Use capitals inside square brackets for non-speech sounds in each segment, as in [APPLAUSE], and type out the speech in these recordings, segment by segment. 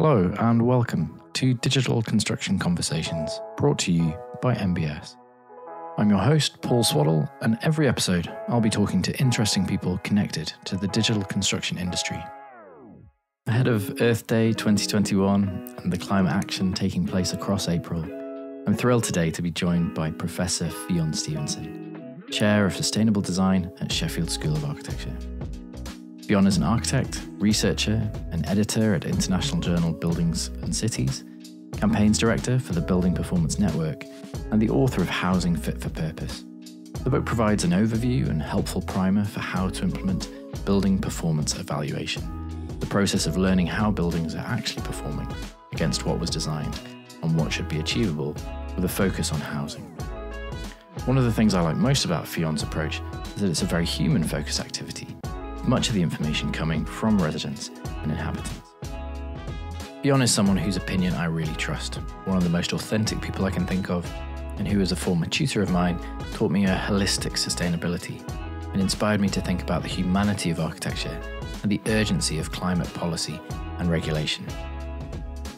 Hello, and welcome to Digital Construction Conversations, brought to you by NBS. I'm your host, Paul Swaddle, and every episode I'll be talking to interesting people connected to the digital construction industry. Ahead of Earth Day 2021 and the climate action taking place across April, I'm thrilled today to be joined by Professor Fionn Stevenson, Chair of Sustainable Design at Sheffield School of Architecture. Fionn is an architect, researcher, and editor at international journal Buildings and Cities, campaigns director for the Building Performance Network, and the author of Housing Fit for Purpose. The book provides an overview and helpful primer for how to implement building performance evaluation, the process of learning how buildings are actually performing against what was designed and what should be achievable with a focus on housing. One of the things I like most about Fionn's approach is that it's a very human focused activity much of the information coming from residents and inhabitants. Fionn is someone whose opinion I really trust, one of the most authentic people I can think of, and who, as a former tutor of mine, taught me a holistic sustainability and inspired me to think about the humanity of architecture and the urgency of climate policy and regulation.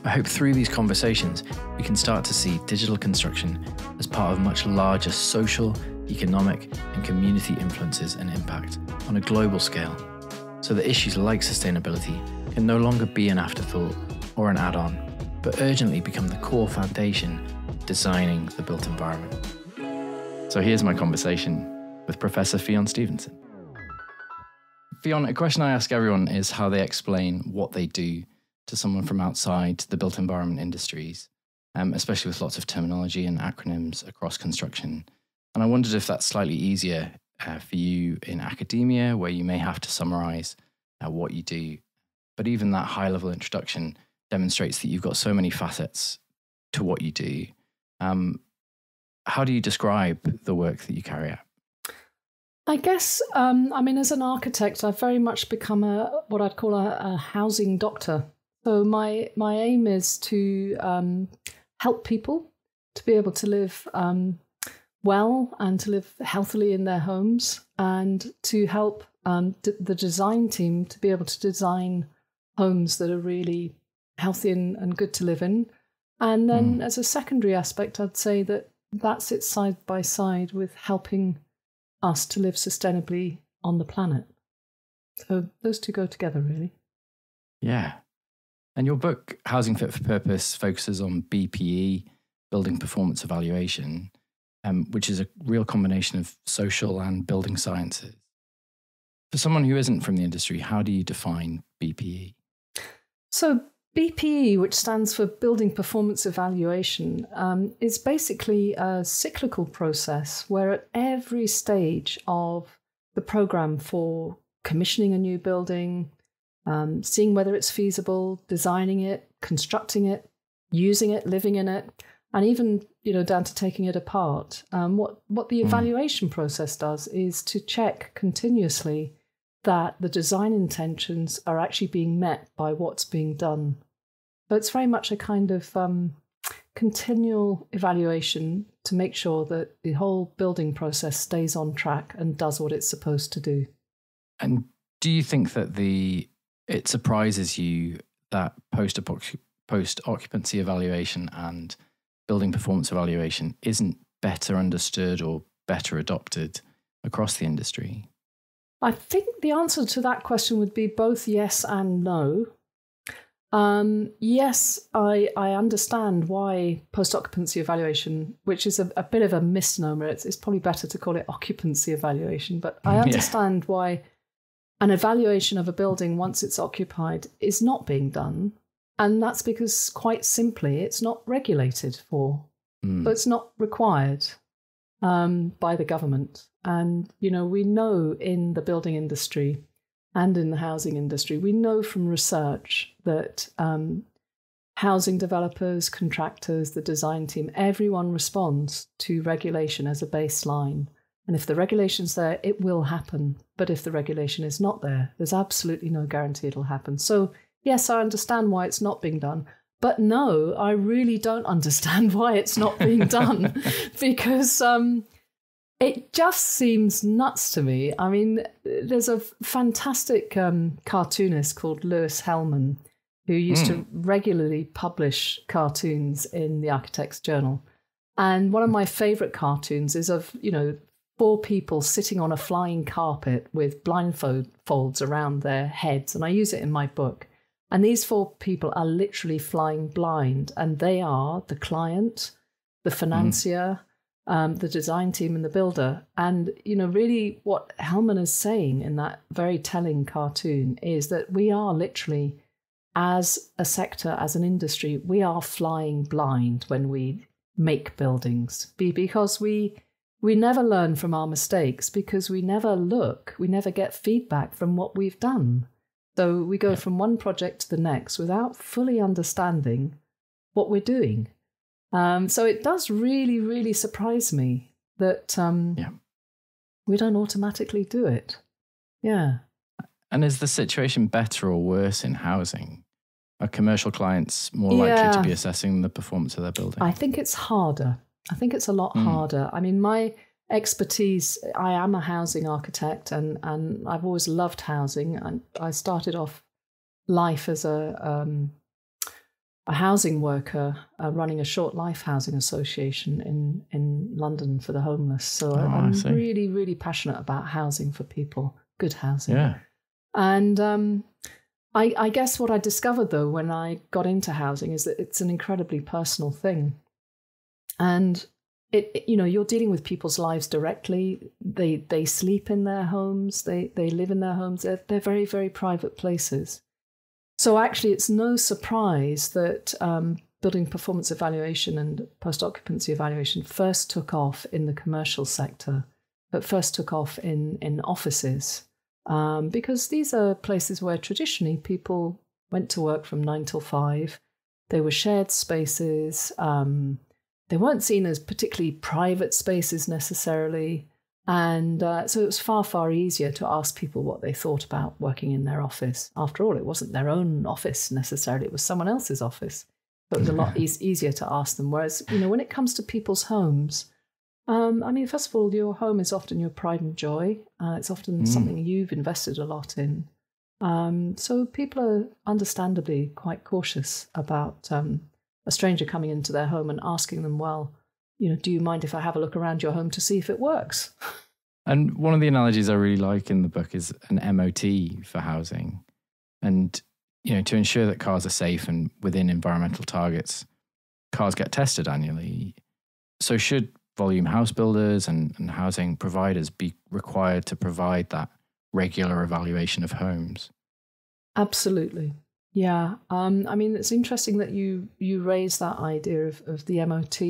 I hope through these conversations we can start to see digital construction as part of much larger social, economic, and community influences and impact on a global scale, so that issues like sustainability can no longer be an afterthought or an add on, but urgently become the core foundation designing the built environment. So here's my conversation with Professor Fionn Stevenson. Fionn, a question I ask everyone is how they explain what they do to someone from outside the built environment industries, um, especially with lots of terminology and acronyms across construction. And I wondered if that's slightly easier uh, for you in academia, where you may have to summarize uh, what you do. But even that high level introduction demonstrates that you've got so many facets to what you do. Um, how do you describe the work that you carry out? I guess, um, I mean, as an architect, I've very much become a what I'd call a, a housing doctor. So my my aim is to um, help people to be able to live um, well and to live healthily in their homes and to help um, d- the design team to be able to design homes that are really healthy and, and good to live in. And then, mm. as a secondary aspect, I'd say that that sits side by side with helping us to live sustainably on the planet. So those two go together, really. Yeah. And your book, Housing Fit for Purpose, focuses on BPE, building performance evaluation um, which is a real combination of social and building sciences. For someone who isn't from the industry, how do you define BPE? So, BPE, which stands for Building Performance Evaluation, um, is basically a cyclical process where at every stage of the program for commissioning a new building, um, seeing whether it's feasible, designing it, constructing it, using it, living in it, and even you know down to taking it apart. Um, what what the hmm. evaluation mm. process does is to check continuously that the design intentions are actually being met by what's being done. So it's very much a kind of um, continual evaluation to make sure that the whole building process stays on track and does what it's supposed to do. And do you think that the it surprises you that post post occupancy evaluation and building performance evaluation isn't better understood or better adopted across the industry? I think the answer to that question would be both yes and no. Um, yes, I, I understand why post occupancy evaluation, which is a, a bit of a misnomer, it's, it's, probably better to call it occupancy evaluation, but I [LAUGHS] understand yeah. why an evaluation of a building once it's occupied is not being done and that's because, quite simply, it's not regulated for. Mm. So it's not required um, by the government. And, you know, we know in the building industry and in the housing industry, we know from research that um, housing developers, contractors, the design team, everyone responds to regulation as a baseline. And if the regulation's there, it will happen. But if the regulation is not there, there's absolutely no guarantee it'll happen. So yes, I understand why it's not being done. But no, I really don't understand [LAUGHS] why it's not being done [LAUGHS] because um, it just seems nuts to me. I mean, there's a fantastic um, cartoonist called Louis Hellman who used mm. to regularly publish cartoons in the Architect's Journal. And one of my favorite cartoons is of, you know, four people sitting on a flying carpet with blindfolds folds around their heads. And I use it in my book. And these four people are literally flying blind, and they are the client, the financier, mm. um, the design team, and the builder. And, you know, really what Hellman is saying in that very telling cartoon is that we are literally, as a sector, as an industry, we are flying blind when we make buildings because we we never learn from our mistakes because we never look, we never get feedback from what we've done. So we go from one project to the next without fully understanding what we're doing. Um, so it does really, really surprise me that um, yeah. we don't automatically do it. Yeah. And is the situation better or worse in housing? Are commercial clients more likely to be assessing the performance of their building? I think it's harder. I think it's a lot mm. harder. I mean, my expertise, I am a housing architect and, and I've always loved housing. And I started off life as a, um, a housing worker uh, running a short life housing association in, in London for the homeless. So oh, I'm really, really passionate about housing for people, good housing. Yeah. And um, I, I guess what I discovered though when I got into housing is that it's an incredibly personal thing. And it, you know you're dealing with people's lives directly they they sleep in their homes they they live in their homes they're, they're very very private places so actually it's no surprise that um, building performance evaluation and post occupancy evaluation first took off in the commercial sector but first took off in in offices um, because these are places where traditionally people went to work from nine till five. They were shared spaces. Um, they weren't seen as particularly private spaces necessarily. And uh, so it was far, far easier to ask people what they thought about working in their office. After all, it wasn't their own office necessarily, it was someone else's office. So it was a lot e- easier to ask them. Whereas, you know, when it comes to people's homes, um, I mean, first of all, your home is often your pride and joy. Uh, it's often mm. something you've invested a lot in. Um, so people are understandably quite cautious about um, a stranger coming into their home and asking them, well, you know, do you mind if I have a look around your home to see if it works? [LAUGHS] And one of the analogies I really like in the book is an MOT for housing. And, you know, to ensure that cars are safe and within environmental targets, cars get tested annually. So, should volume house builders and, and housing providers be required to provide that regular evaluation of homes? Absolutely. Yeah. Um, I mean, it's interesting that you you raise that idea of, of the MOT.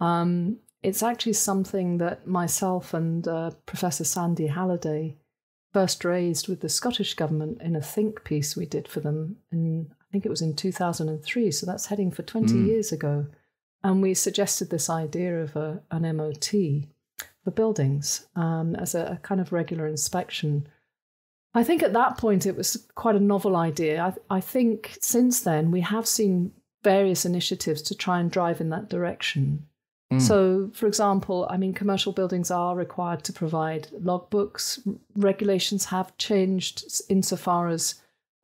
Um, it's actually something that myself and uh, Professor Sandy Halliday first raised with the Scottish government in a think piece we did for them in I think it was in 2003 so that's heading for 20 mm. years ago and we suggested this idea of a, an MOT for buildings um, as a, a, kind of regular inspection. I think at that point it was quite a novel idea. I, I think since then we have seen various initiatives to try and drive in that direction. Mm. So, for example, I mean, commercial buildings are required to provide logbooks. Regulations have changed insofar as,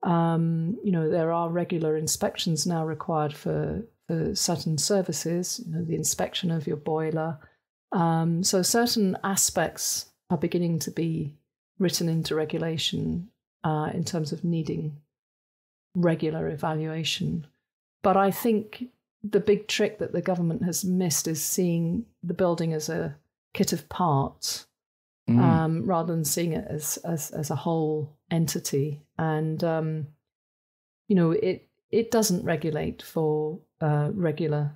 um, you know, there are regular inspections now required for for certain services, you know, the inspection of your boiler. Um, so certain aspects are beginning to be written into regulation uh, in terms of needing regular evaluation. But I think the big trick that the government has missed is seeing the building as a kit of parts mm. um, rather than seeing it as, as, as a whole entity. And um, you know, it it doesn't regulate for uh, regular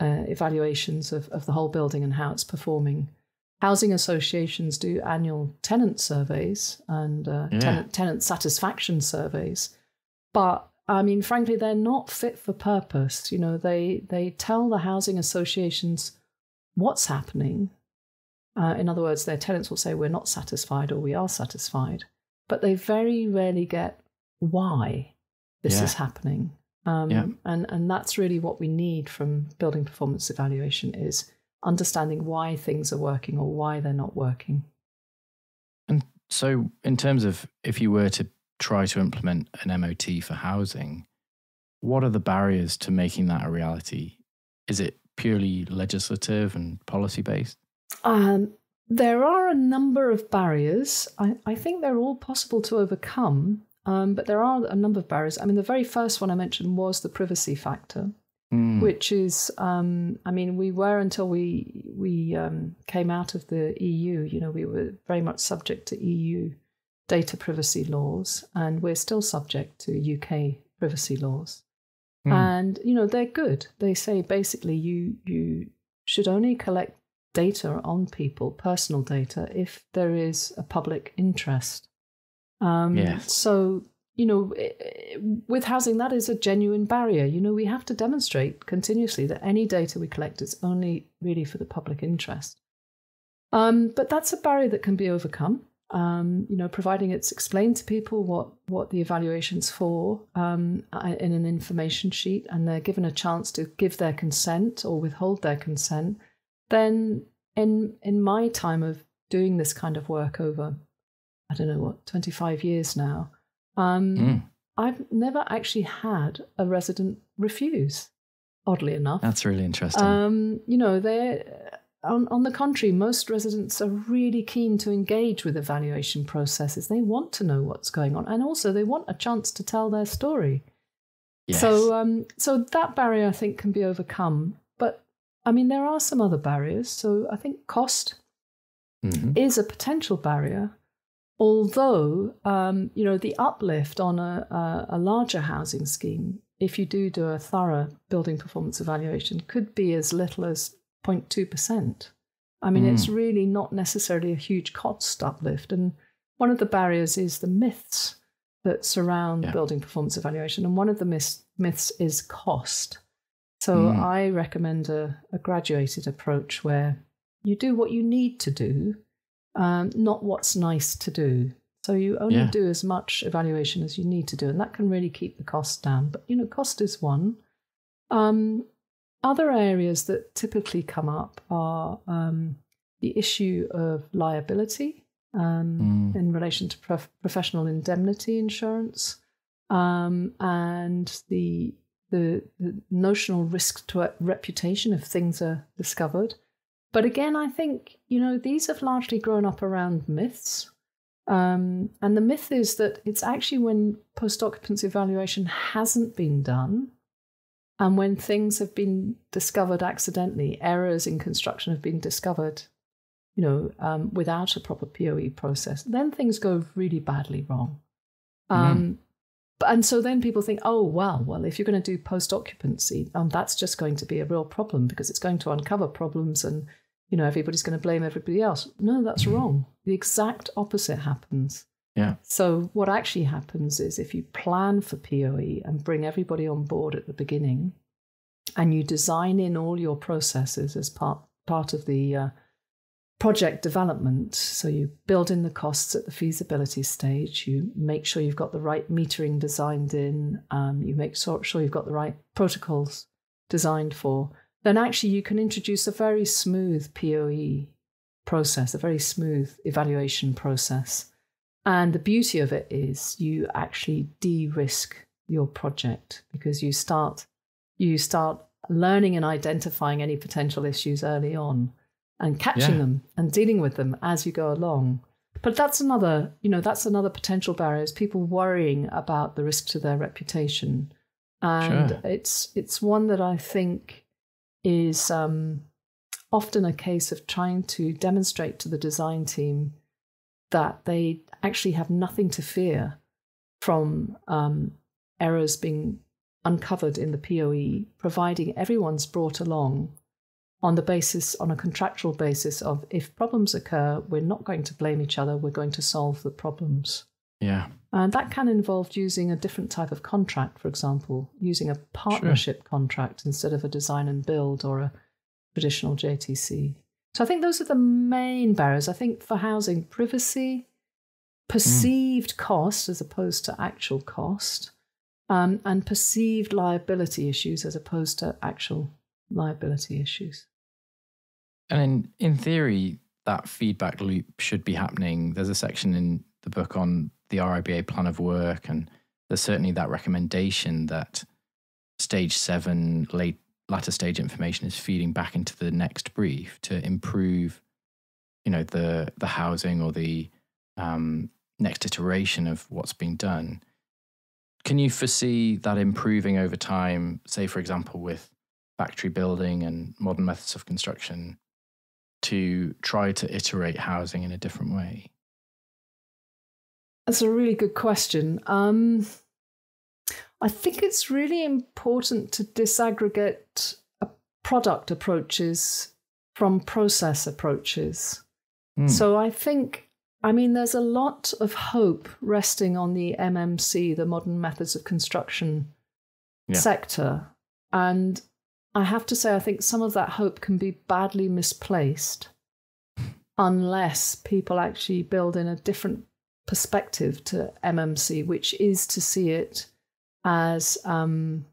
uh, evaluations of, of the whole building and how it's performing. Housing associations do annual tenant surveys and uh, yeah. tenant, tenant satisfaction surveys, but I mean, frankly, they're not fit for purpose. You know, they they tell the housing associations what's happening. Uh, in other words, their tenants will say we're not satisfied or we are satisfied, but they very rarely get why this yeah. is happening. Um, yeah. and, and that's really what we need from building performance evaluation is understanding why things are working or why they're not working. And so in terms of if you were to try to implement an MOT for housing, what are the barriers to making that a reality? Is it purely legislative and policy based? Um, there are a number of barriers. I, I, think they're all possible to overcome, um, but there are a number of barriers. I mean, the very first one I mentioned was the privacy factor, mm. which is, um, I mean, we were until we we um, came out of the EU. You know, we were very much subject to EU data privacy laws, and we're still subject to UK privacy laws. Mm. And you know, they're good. They say basically you you should only collect data on people, personal data, if there is a public interest. Um, yes. So, you know, with housing, that is a genuine barrier. You know, we have to demonstrate continuously that any data we collect is only really for the public interest. Um, but that's a barrier that can be overcome. Um, you know, providing it's explained to people what what the evaluation's for um, in an information sheet, and they're given a chance to give their consent or withhold their consent then in in my time of doing this kind of work over I don't know what 25 years now, um, mm. I've never actually had a resident refuse. Oddly enough, that's really interesting. Um, you know, they on, on the contrary, most residents are really keen to engage with evaluation processes. They want to know what's going on, and also they want a chance to tell their story. Yes. So, um, so that barrier I think can be overcome. But I mean, there are some other barriers. So I think cost mm-hmm. is a potential barrier. Although, um, you know, the uplift on a, a, a, larger housing scheme, if you do do a thorough building performance evaluation, could be as little as 0.2%. I mean, mm. it's really not necessarily a huge cost uplift. And one of the barriers is the myths that surround yeah. building performance evaluation. And one of the myths, myths is cost. So mm. I recommend a, a, graduated approach where you do what you need to do, um, not what's nice to do. So you only yeah. do as much evaluation as you need to do, and that can really keep the cost down. But you know, cost is one. Um, other areas that typically come up are um, the issue of liability um, mm. in relation to prof- professional indemnity insurance um, and the the, the notional risk to reputation if things are discovered. But again, I think, you know, these have largely grown up around myths. Um, and the myth is that it's actually when post occupancy evaluation hasn't been done and when things have been discovered accidentally, errors in construction have been discovered, you know, um, without a proper POE process, then things go really badly wrong. Mm-hmm. Um, mm and so then people think, oh, well, well, if you're going to do post occupancy, um, that's just going to be a real problem because it's going to uncover problems and, you know, everybody's going to blame everybody else. No, that's wrong. The exact opposite happens. Yeah. So what actually happens is if you plan for POE and bring everybody on board at the beginning, and you design in all your processes as part part of the uh, project development. So you build in the costs at the feasibility stage. You make sure you've got the right metering designed in. Um, you make sure you've got the right protocols designed for. Then actually you can introduce a very smooth POE process, a very smooth evaluation process. And the beauty of it is you actually de-risk your project because you start you start learning and identifying any potential issues early on and catching yeah. them and dealing with them as you go along. But that's another, you know, that's another potential barrier is people worrying about the risk to their reputation. And sure. it's it's one that I think is um, often a case of trying to demonstrate to the design team that they actually have nothing to fear from um, errors being uncovered in the POE, providing everyone's brought along on the basis, on a contractual basis of if problems occur, we're not going to blame each other, we're going to solve the problems. Yeah. And that can involve using a different type of contract, for example, using a partnership sure. contract instead of a design and build or a traditional JCT. So I think those are the main barriers. I think for housing, privacy, perceived mm. cost as opposed to actual cost, um, and perceived liability issues as opposed to actual liability issues. And in, in theory, that feedback loop should be happening. There's a section in the book on the RIBA plan of work, and there's certainly that recommendation that stage seven, late latter stage information is feeding back into the next brief to improve, you know, the the housing or the um, next iteration of what's being done. Can you foresee that improving over time? Say, for example, with factory building and modern methods of construction, to try to iterate housing in a different way? That's a really good question. Um, I think it's really important to disaggregate product approaches from process approaches. Mm. So I think, I mean, there's a lot of hope resting on the MMC, the modern methods of construction yeah. sector. And I have to say, I think some of that hope can be badly misplaced [LAUGHS] unless people actually build in a different perspective to MMC, which is to see it as um,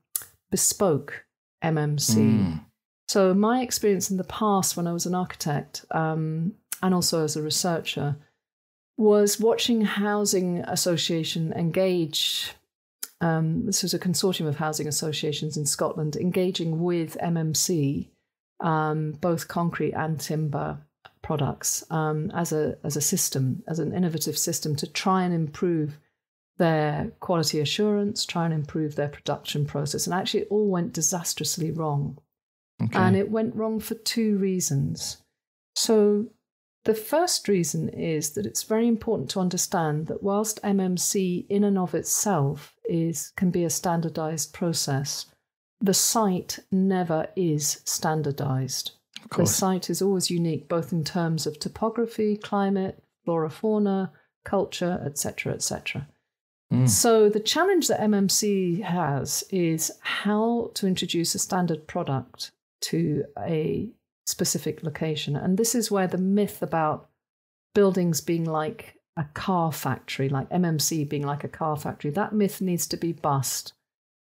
bespoke MMC. Mm. So, my experience in the past when I was an architect um, and also as a researcher was watching housing association engage. Um, this was a consortium of housing associations in Scotland engaging with MMC, um, both concrete and timber products, um, as a as a system, as an innovative system to try and improve their quality assurance, try and improve their production process. And actually, it all went disastrously wrong. Okay. And it went wrong for two reasons. So, the first reason is that it's very important to understand that whilst MMC in and of itself is can be a standardized process, the site never is standardized. The site is always unique, both in terms of topography, climate, flora, fauna, culture, etc., etc. Mm. So the challenge that MMC has is how to introduce a standard product to a specific location. And this is where the myth about buildings being like a car factory, like MMC being like a car factory, that myth needs to be bust.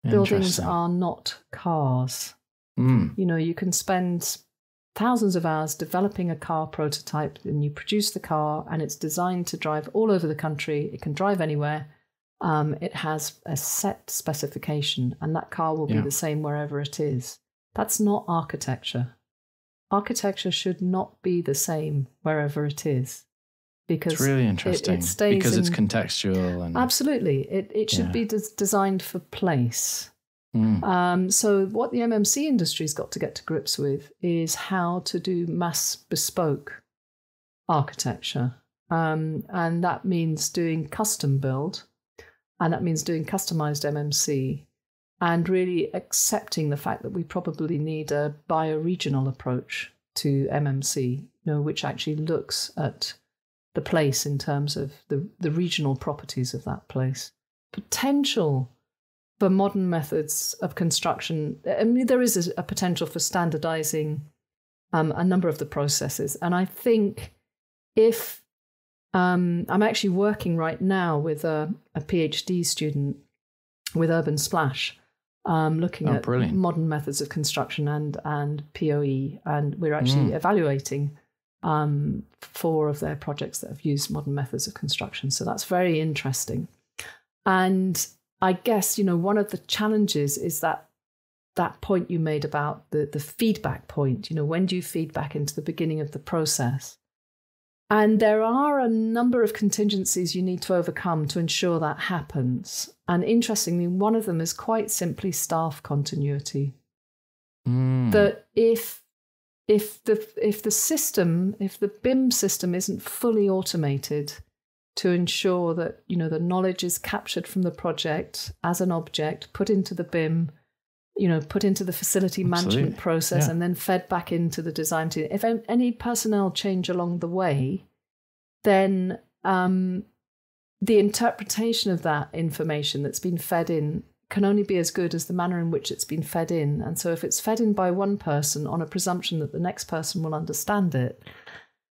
Buildings are not cars. Mm. You know, you can spend thousands of hours developing a car prototype and you produce the car and it's designed to drive all over the country. It can drive anywhere um, it has a set specification, and that car will yeah. be the same wherever it is. That's not architecture. Architecture should not be the same wherever it is because it's really interesting it, it stays because in, it's contextual and absolutely it, it should yeah. be des- designed for place mm. um, so what the mmc industry's got to get to grips with is how to do mass bespoke architecture um, and that means doing custom build and that means doing customized MMC and really accepting the fact that we probably need a bioregional approach to MMC, you know, which actually looks at the place in terms of the, the regional properties of that place. Potential for modern methods of construction, I mean, there is a, a potential for standardizing um, a number of the processes. And I think if um, I'm actually working right now with a, a PhD student with Urban Splash, um, looking oh, at brilliant. modern methods of construction and and POE, and we're actually mm. evaluating um, four of their projects that have used modern methods of construction. So that's very interesting. And I guess you know one of the challenges is that that point you made about the the feedback point. You know, when do you feed back into the beginning of the process? And there are a number of contingencies you need to overcome to ensure that happens. And interestingly, one of them is quite simply staff continuity. Mm. That if if the if the system, if the BIM system isn't fully automated to ensure that you know the knowledge is captured from the project as an object, put into the BIM, you know, put into the facility Absolutely. management process yeah. and then fed back into the design team. If any personnel change along the way, then um, the interpretation of that information that's been fed in can only be as good as the manner in which it's been fed in. And so if it's fed in by one person on a presumption that the next person will understand it,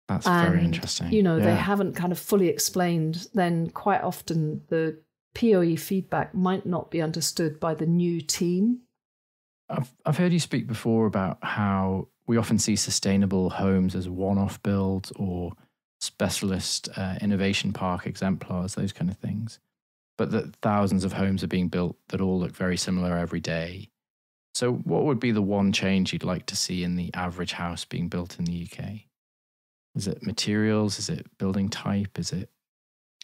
that's and, very interesting. You know, yeah. they haven't kind of fully explained, then quite often the POE feedback might not be understood by the new team I've, I've heard you speak before about how we often see sustainable homes as one off builds or specialist uh, innovation park exemplars, those kind of things. But that thousands of homes are being built that all look very similar every day. So, what would be the one change you'd like to see in the average house being built in the UK? Is it materials? Is it building type? Is it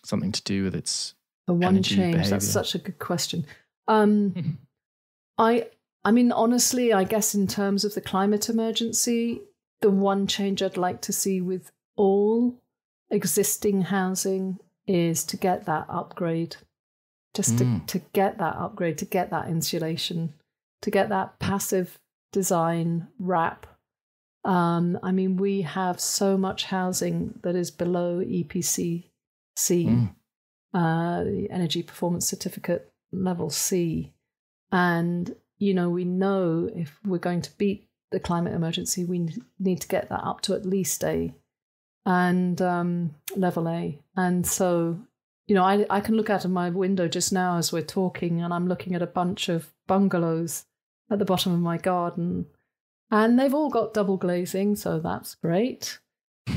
something to do with its the one change? Behavior? That's such a good question. Um, [LAUGHS] I, I mean, honestly, I guess in terms of the climate emergency, the one change I'd like to see with all existing housing is to get that upgrade, just mm. to, to get that upgrade, to get that insulation, to get that passive design wrap um, I mean, we have so much housing that is below EPC C, mm. uh, the Energy Performance Certificate level C. And, you know, we know if we're going to beat the climate emergency, we need to get that up to at least A and um, level A. And so, you know, I, I can look out of my window just now as we're talking, and I'm looking at a bunch of bungalows at the bottom of my garden and they've all got double glazing, so that's great.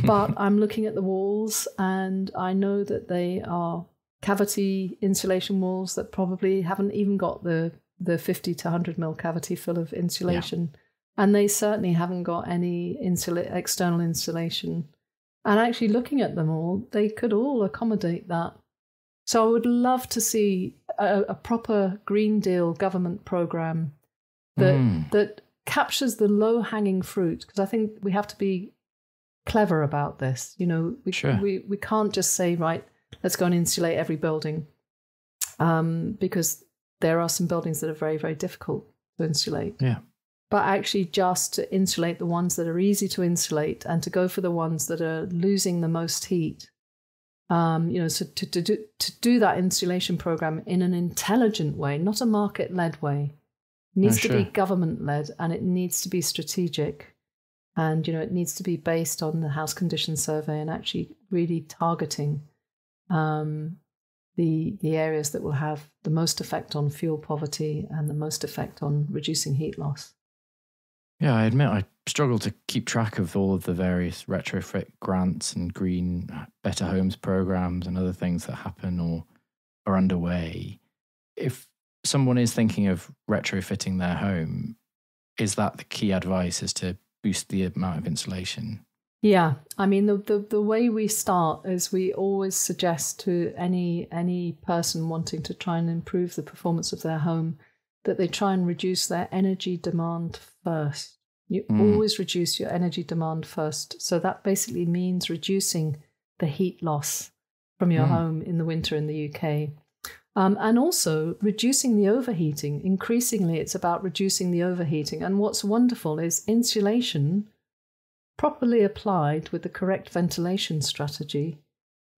[LAUGHS] but I'm looking at the walls and I know that they are cavity insulation walls that probably haven't even got the, the 50 to 100 mil cavity full of insulation. Yeah. And they certainly haven't got any insula- external insulation. And actually, looking at them all, they could all accommodate that. So I would love to see a, a proper Green Deal government program that mm. that captures the low hanging fruit because I think we have to be clever about this. You know, we, sure. we, we can't just say, right, let's go and insulate every building um, because there are some buildings that are very, very difficult to insulate. Yeah. But actually, just to insulate the ones that are easy to insulate and to go for the ones that are losing the most heat. Um, you know, so to, to, do, to do that insulation program in an intelligent way, not a market led way, it needs to sure. be government led and it needs to be strategic. And, you know, it needs to be based on the house condition survey and actually really targeting um, the, the areas that will have the most effect on fuel poverty and the most effect on reducing heat loss. Yeah, I admit I struggle to keep track of all of the various retrofit grants and green better homes programs and other things that happen or are underway. If someone is thinking of retrofitting their home, is that the key advice is to boost the amount of insulation? Yeah, I mean the, the the way we start is we always suggest to any any person wanting to try and improve the performance of their home that they try and reduce their energy demand first. You mm. always reduce your energy demand first. So that basically means reducing the heat loss from your mm. home in the winter in the UK. Um, and also reducing the overheating. Increasingly, it's about reducing the overheating. And what's wonderful is insulation, properly applied with the correct ventilation strategy,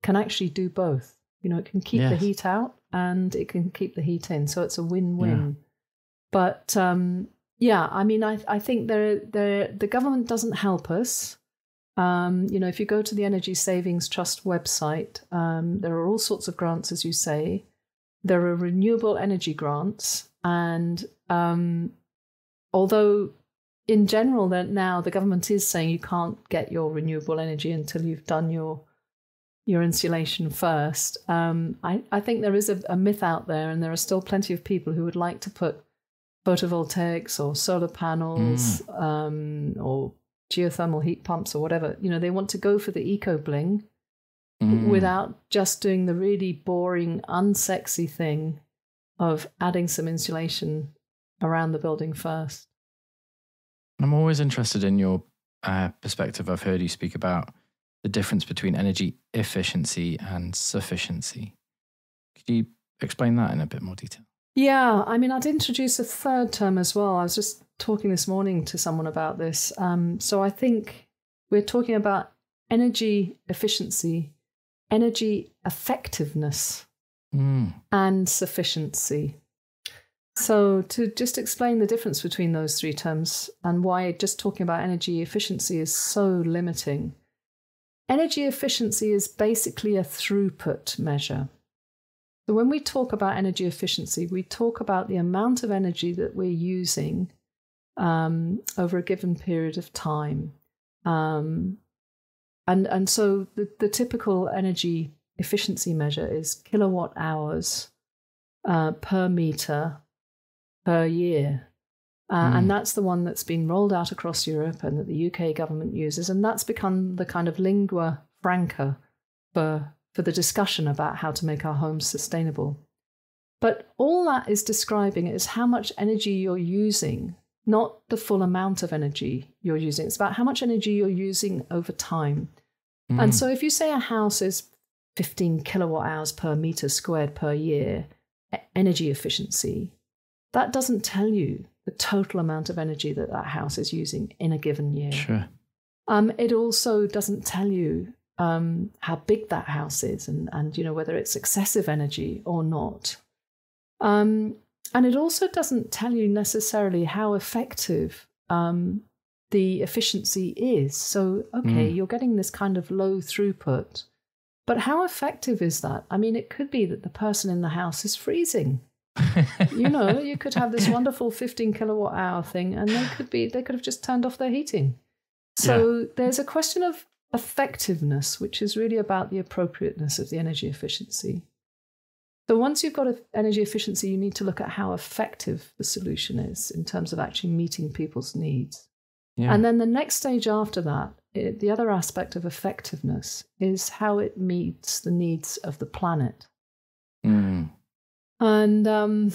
can actually do both. You know, it can keep yes. the heat out and it can keep the heat in. So it's a win win. Yeah. But um, yeah, I mean, I, I think there, there, the government doesn't help us. Um, you know, if you go to the Energy Savings Trust website, um, there are all sorts of grants, as you say. There are renewable energy grants, and um, although in general that now the government is saying you can't get your renewable energy until you've done your your insulation first. Um, I, I think there is a, a, myth out there, and there are still plenty of people who would like to put photovoltaics or solar panels mm. um, or geothermal heat pumps or whatever. You know, they want to go for the eco bling, mm. without just doing the really boring, unsexy thing of adding some insulation around the building first. I'm always interested in your uh, perspective. I've heard you speak about the difference between energy efficiency and sufficiency. Could you explain that in a bit more detail? Yeah, I mean, I'd introduce a third term as well. I was just talking this morning to someone about this. Um, so I think we're talking about energy efficiency energy effectiveness mm. and sufficiency. So, to just explain the difference between those three terms and why just talking about energy efficiency is so limiting. Energy efficiency is basically a throughput measure. So, when we talk about energy efficiency, we talk about the amount of energy that we're using um, over a given period of time. Um, and and so the, the typical energy efficiency measure is kilowatt hours uh, per meter per year. Uh, mm. And that's the one that's been rolled out across Europe and that the UK government uses. And that's become the kind of lingua franca for, for the discussion about how to make our homes sustainable. But all that is describing is how much energy you're using, not the full amount of energy you're using. It's about how much energy you're using over time. Mm. And so if you say a house is 15 kilowatt hours per meter squared per year energy efficiency, that doesn't tell you the total amount of energy that that house is using in a given year. Sure. Um, it also doesn't tell you um, how big that house is and, and you know whether it's excessive energy or not. Um, and it also doesn't tell you necessarily how effective um, the efficiency is. So, okay, mm. you're getting this kind of low throughput, but how effective is that? I mean, it could be that the person in the house is freezing. you know, you could have this [LAUGHS] wonderful 15 kilowatt hour thing, and they could be they could have just turned off their heating. So yeah. there's a question of effectiveness, which is really about the appropriateness of the energy efficiency. So once you've got energy efficiency, you need to look at how effective the solution is in terms of actually meeting people's needs. Yeah. And then the next stage after that, it, the other aspect of effectiveness is how it meets the needs of the planet. Mm. And, um,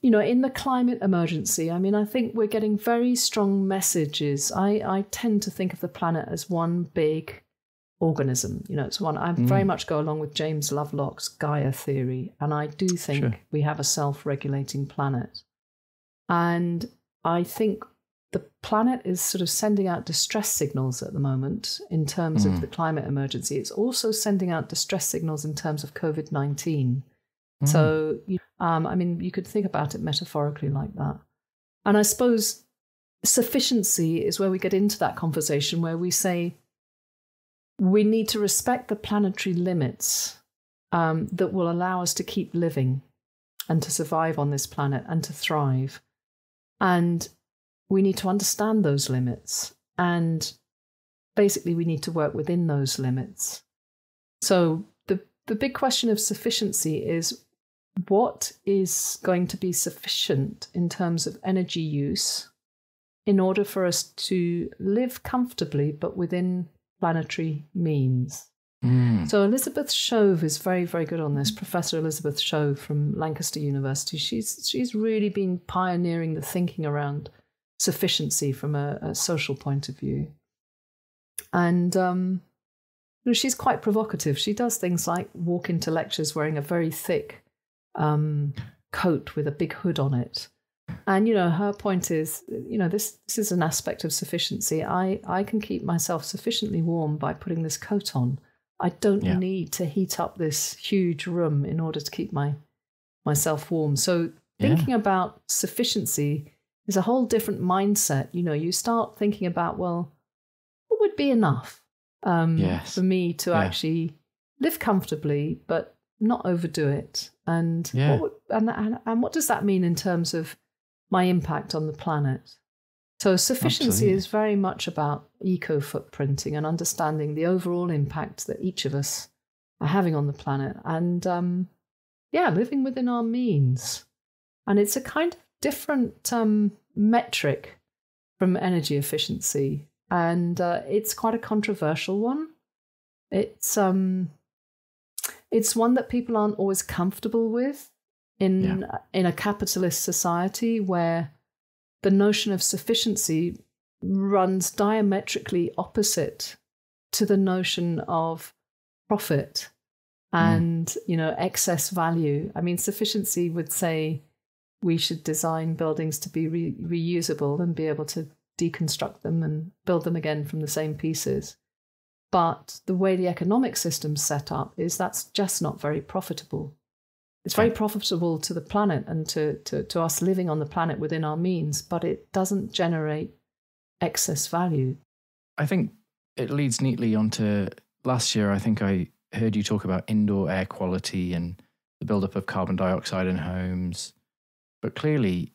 you know, in the climate emergency, I mean, I think we're getting very strong messages. I, I tend to think of the planet as one big organism. You know, it's one, I mm. very much go along with James Lovelock's Gaia theory. And I do think sure. we have a self regulating planet. And I think the planet is sort of sending out distress signals at the moment in terms mm. of the climate emergency. It's also sending out distress signals in terms of COVID 19. Mm. So, um, I mean, you could think about it metaphorically like that. And I suppose sufficiency is where we get into that conversation where we say we need to respect the planetary limits um, that will allow us to keep living and to survive on this planet and to thrive. And we need to understand those limits and basically we need to work within those limits. So the the big question of sufficiency is what is going to be sufficient in terms of energy use in order for us to live comfortably but within planetary means. Mm. So Elizabeth Shove is very, very good on this. Professor Elizabeth Shove from Lancaster University. She's she's really been pioneering the thinking around sufficiency from a, a social point of view. And um, you know, she's quite provocative. She does things like walk into lectures wearing a very thick um, coat with a big hood on it. And you know, her point is, you know, this this is an aspect of sufficiency. I I can keep myself sufficiently warm by putting this coat on. I don't yeah. need to heat up this huge room in order to keep my myself warm. So thinking yeah. about sufficiency is a whole different mindset. You know, you start thinking about, well, what would be enough um, yes. for me to yeah. actually live comfortably, but not overdo it? And, what would, and, and, and what does that mean in terms of my impact on the planet? So, sufficiency Absolutely. is very much about eco footprinting and understanding the overall impact that each of us are having on the planet. And um, yeah, living within our means. And it's a kind of different um, metric from energy efficiency, and uh, it's quite a controversial one. It's um, it's one that people aren't always comfortable with in yeah. in a capitalist society where the notion of sufficiency runs diametrically opposite to the notion of profit mm. and mm. you know excess value i mean sufficiency would say we should design buildings to be re- reusable and be able to deconstruct them and build them again from the same pieces. But the way the economic system's set up is that's just not very profitable. It's very profitable to the planet and to, to, to us living on the planet within our means, but it doesn't generate excess value. I think it leads neatly onto last year. I think I heard you talk about indoor air quality and the buildup of carbon dioxide in homes but clearly,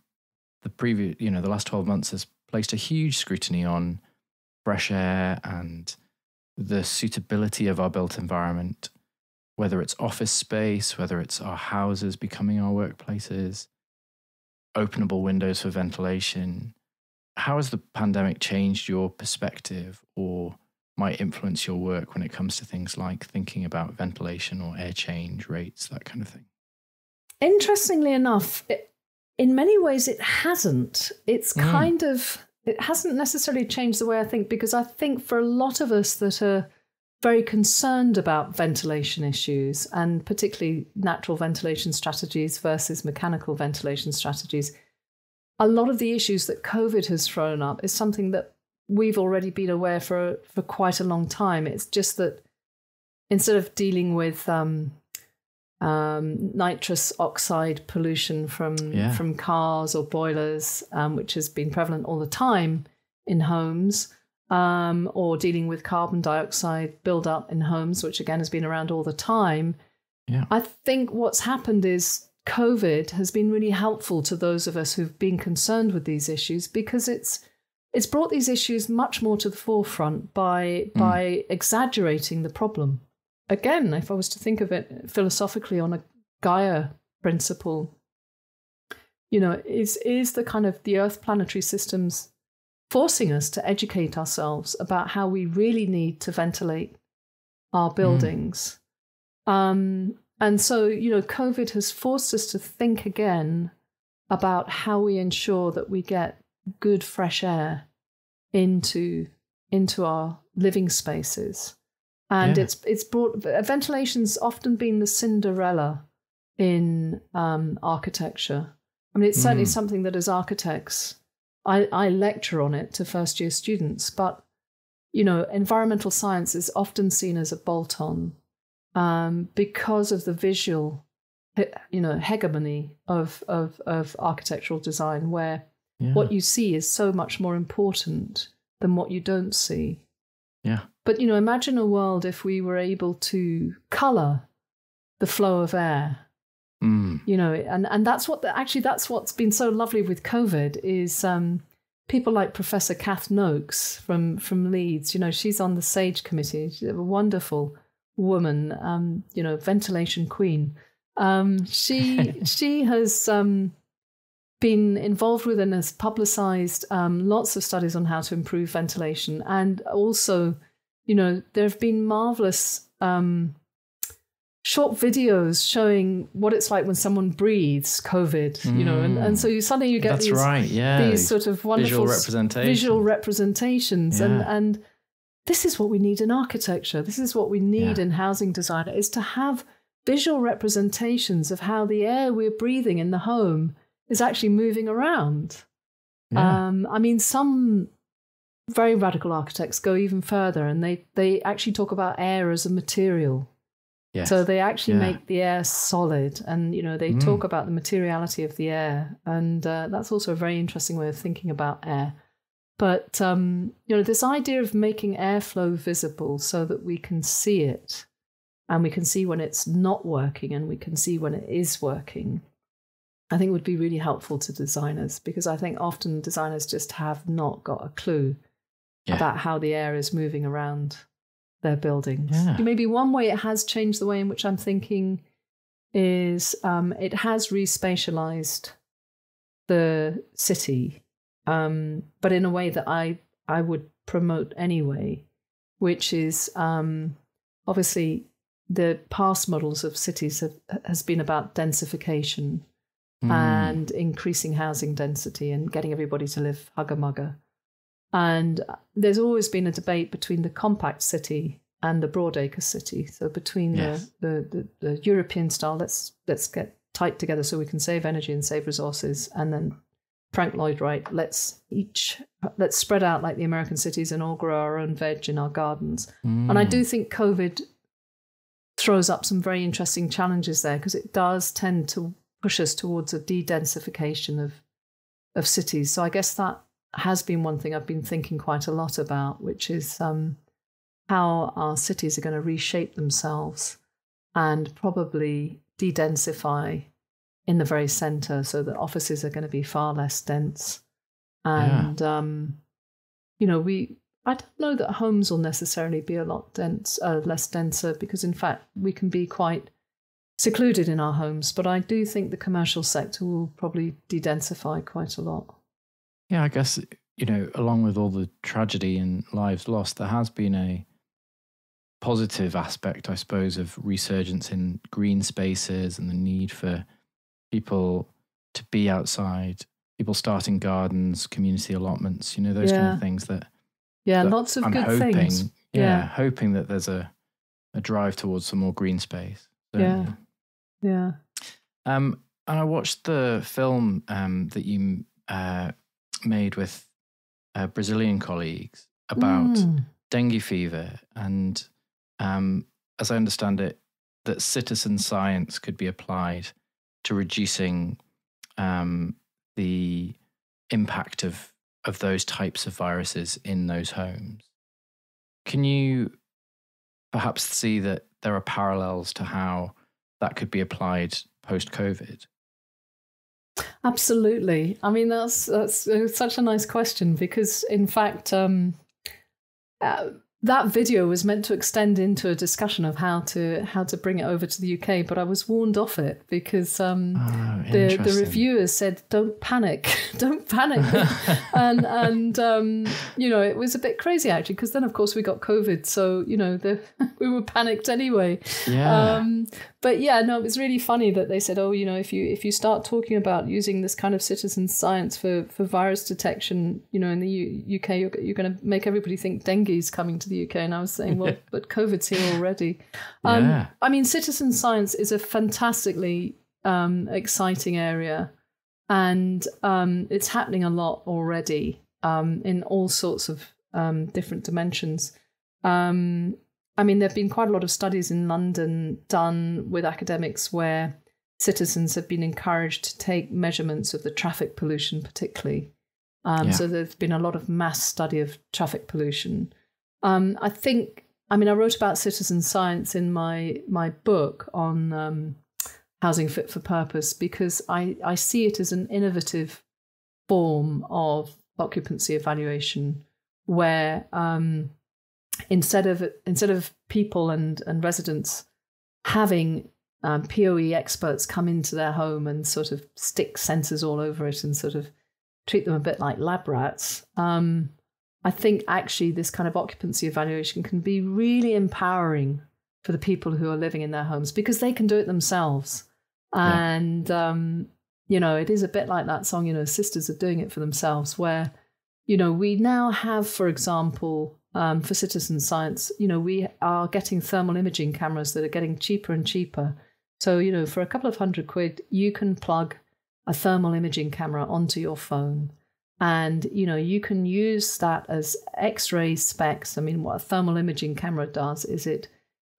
the previous, you know, the last 12 months has placed a huge scrutiny on fresh air and the suitability of our built environment, whether it's office space, whether it's our houses becoming our workplaces, openable windows for ventilation. How has the pandemic changed your perspective or might influence your work when it comes to things like thinking about ventilation or air change rates, that kind of thing? Interestingly enough, it, in many ways, it hasn't. It's mm. kind of, it hasn't necessarily changed the way I think, because I think for a lot of us that are very concerned about ventilation issues and particularly natural ventilation strategies versus mechanical ventilation strategies, a lot of the issues that COVID has thrown up is something that we've already been aware for for quite a long time. It's just that instead of dealing with um, um, nitrous oxide pollution from yeah. from cars or boilers, um, which has been prevalent all the time in homes, um, or dealing with carbon dioxide buildup in homes, which again has been around all the time. Yeah. I think what's happened is COVID has been really helpful to those of us who've been concerned with these issues because it's it's brought these issues much more to the forefront by mm. by exaggerating the problem. Again, if I was to think of it philosophically on a Gaia principle, you know, is is the kind of the Earth planetary systems forcing us to educate ourselves about how we really need to ventilate our hmm. buildings. Mm. Um, and so, you know, COVID has forced us to think again about how we ensure that we get good fresh air into into our living spaces. And yeah. it's it's brought ventilation's often been the Cinderella in um, architecture. I mean, it's certainly mm. something that as architects, I, I lecture on it to first year students, but you know, environmental science is often seen as a bolt on um, because of the visual, you know, hegemony of, of, of architectural design, where yeah. what you see is so much more important than what you don't see. Yeah. But, you know, imagine a world if we were able to color the flow of air. Mm. You know, and, and that's what the, actually that's what's been so lovely with COVID is um, people like Professor Cath Noakes from from Leeds. You know, she's on the SAGE committee. She's a wonderful woman. Um, you know, ventilation queen. Um, she [LAUGHS] she has um, been involved with and has publicized um, lots of studies on how to improve ventilation. And also, you know, there have been marvelous um, short videos showing what it's like when someone breathes COVID, mm. you know, and, and so you suddenly you get That's these, right, yeah. these sort of wonderful visual, representation. visual representations. Yeah. And, and this is what we need in architecture. This is what we need yeah. in housing design is to have visual representations of how the air we're breathing in the home is actually moving around. Yeah. Um, I mean, some very radical architects go even further and they, they actually talk about air as a material. Yes. So they actually yeah. make the air solid and, you know, they mm. talk about the materiality of the air. And uh, that's also a very interesting way of thinking about air. But, um, you know, this idea of making airflow visible so that we can see it and we can see when it's not working and we can see when it is working I think would be really helpful to designers because I think often designers just have not got a clue yeah. about how the air is moving around their buildings. Yeah. Maybe one way it has changed the way in which I'm thinking is um, it has respatialized the city, um, but in a way that I I would promote anyway, which is um, obviously the past models of cities have, has been about densification mm. and increasing housing density and getting everybody to live hugger mugger. And there's always been a debate between the compact city and the broadacre city. So between yes. the, the, the, the, European style, let's let's get tight together so we can save energy and save resources, and then Frank Lloyd Wright, let's each let's spread out like the American cities and all grow our own veg in our gardens. Mm. And I do think COVID throws up some very interesting challenges there because it does tend to push us towards a de-densification of of cities. So I guess that has been one thing I've been thinking quite a lot about, which is um, how our cities are going to reshape themselves and probably de-densify in the very centre, so that offices are going to be far less dense. And yeah. um, you know, we I don't know that homes will necessarily be a lot dense, uh, less denser, because in fact we can be quite secluded in our homes. But I do think the commercial sector will probably de-densify quite a lot. Yeah, I guess you know, along with all the tragedy and lives lost, there has been a positive aspect, I suppose, of resurgence in green spaces and the need for people to be outside, people starting gardens, community allotments, you know, those yeah. kind of things that. Yeah, that lots of I'm good hoping, things. Yeah, yeah, hoping that there's a, a drive towards some more green space. Yeah. Yeah. Um, and I watched the film um, that you uh, made with uh, Brazilian colleagues about mm. dengue fever. And um, as I understand it, that citizen science could be applied to reducing um, the impact of of those types of viruses in those homes. Can you perhaps see that there are parallels to how that could be applied post COVID? Absolutely. I mean, that's that's uh, such a nice question because, in fact, um, uh, that video was meant to extend into a discussion of how to how to bring it over to the UK, but I was warned off it because um, oh, the the reviewers said, "Don't panic, [LAUGHS] don't panic," [LAUGHS] and and um, you know it was a bit crazy actually because then of course we got COVID, so you know the, [LAUGHS] we were panicked anyway. Yeah. Um, but yeah, no, it was really funny that they said, "Oh, you know, if you if you start talking about using this kind of citizen science for for virus detection, you know, in the U- UK, you're you're going to make everybody think dengue is coming to the UK, and I was saying, well, [LAUGHS] but COVID's here already. [LAUGHS] Um, yeah. I mean, citizen science is a fantastically um, exciting area, and um, it's happening a lot already um, in all sorts of um, different dimensions. Um, I mean, there have been quite a lot of studies in London done with academics where citizens have been encouraged to take measurements of the traffic pollution, particularly. Um, yeah. So there's been a lot of mass study of traffic pollution. Um, I think, I mean, I wrote about citizen science in my my book on um, housing fit for purpose because I, I see it as an innovative form of occupancy evaluation where um, instead of instead of people and, and residents having um, POE experts come into their home and sort of stick sensors all over it and sort of treat them a bit like lab rats, um, I think actually this kind of occupancy evaluation can be really empowering for the people who are living in their homes because they can do it themselves. Yeah. And, um, you know, it is a bit like that song, you know, Sisters are doing it for themselves, where, you know, we now have, for example, um, for citizen science, you know, we are getting thermal imaging cameras that are getting cheaper and cheaper. So, you know, for a couple of hundred quid, you can plug a thermal imaging camera onto your phone and you know you can use that as x-ray specs. I mean what a thermal imaging camera does is it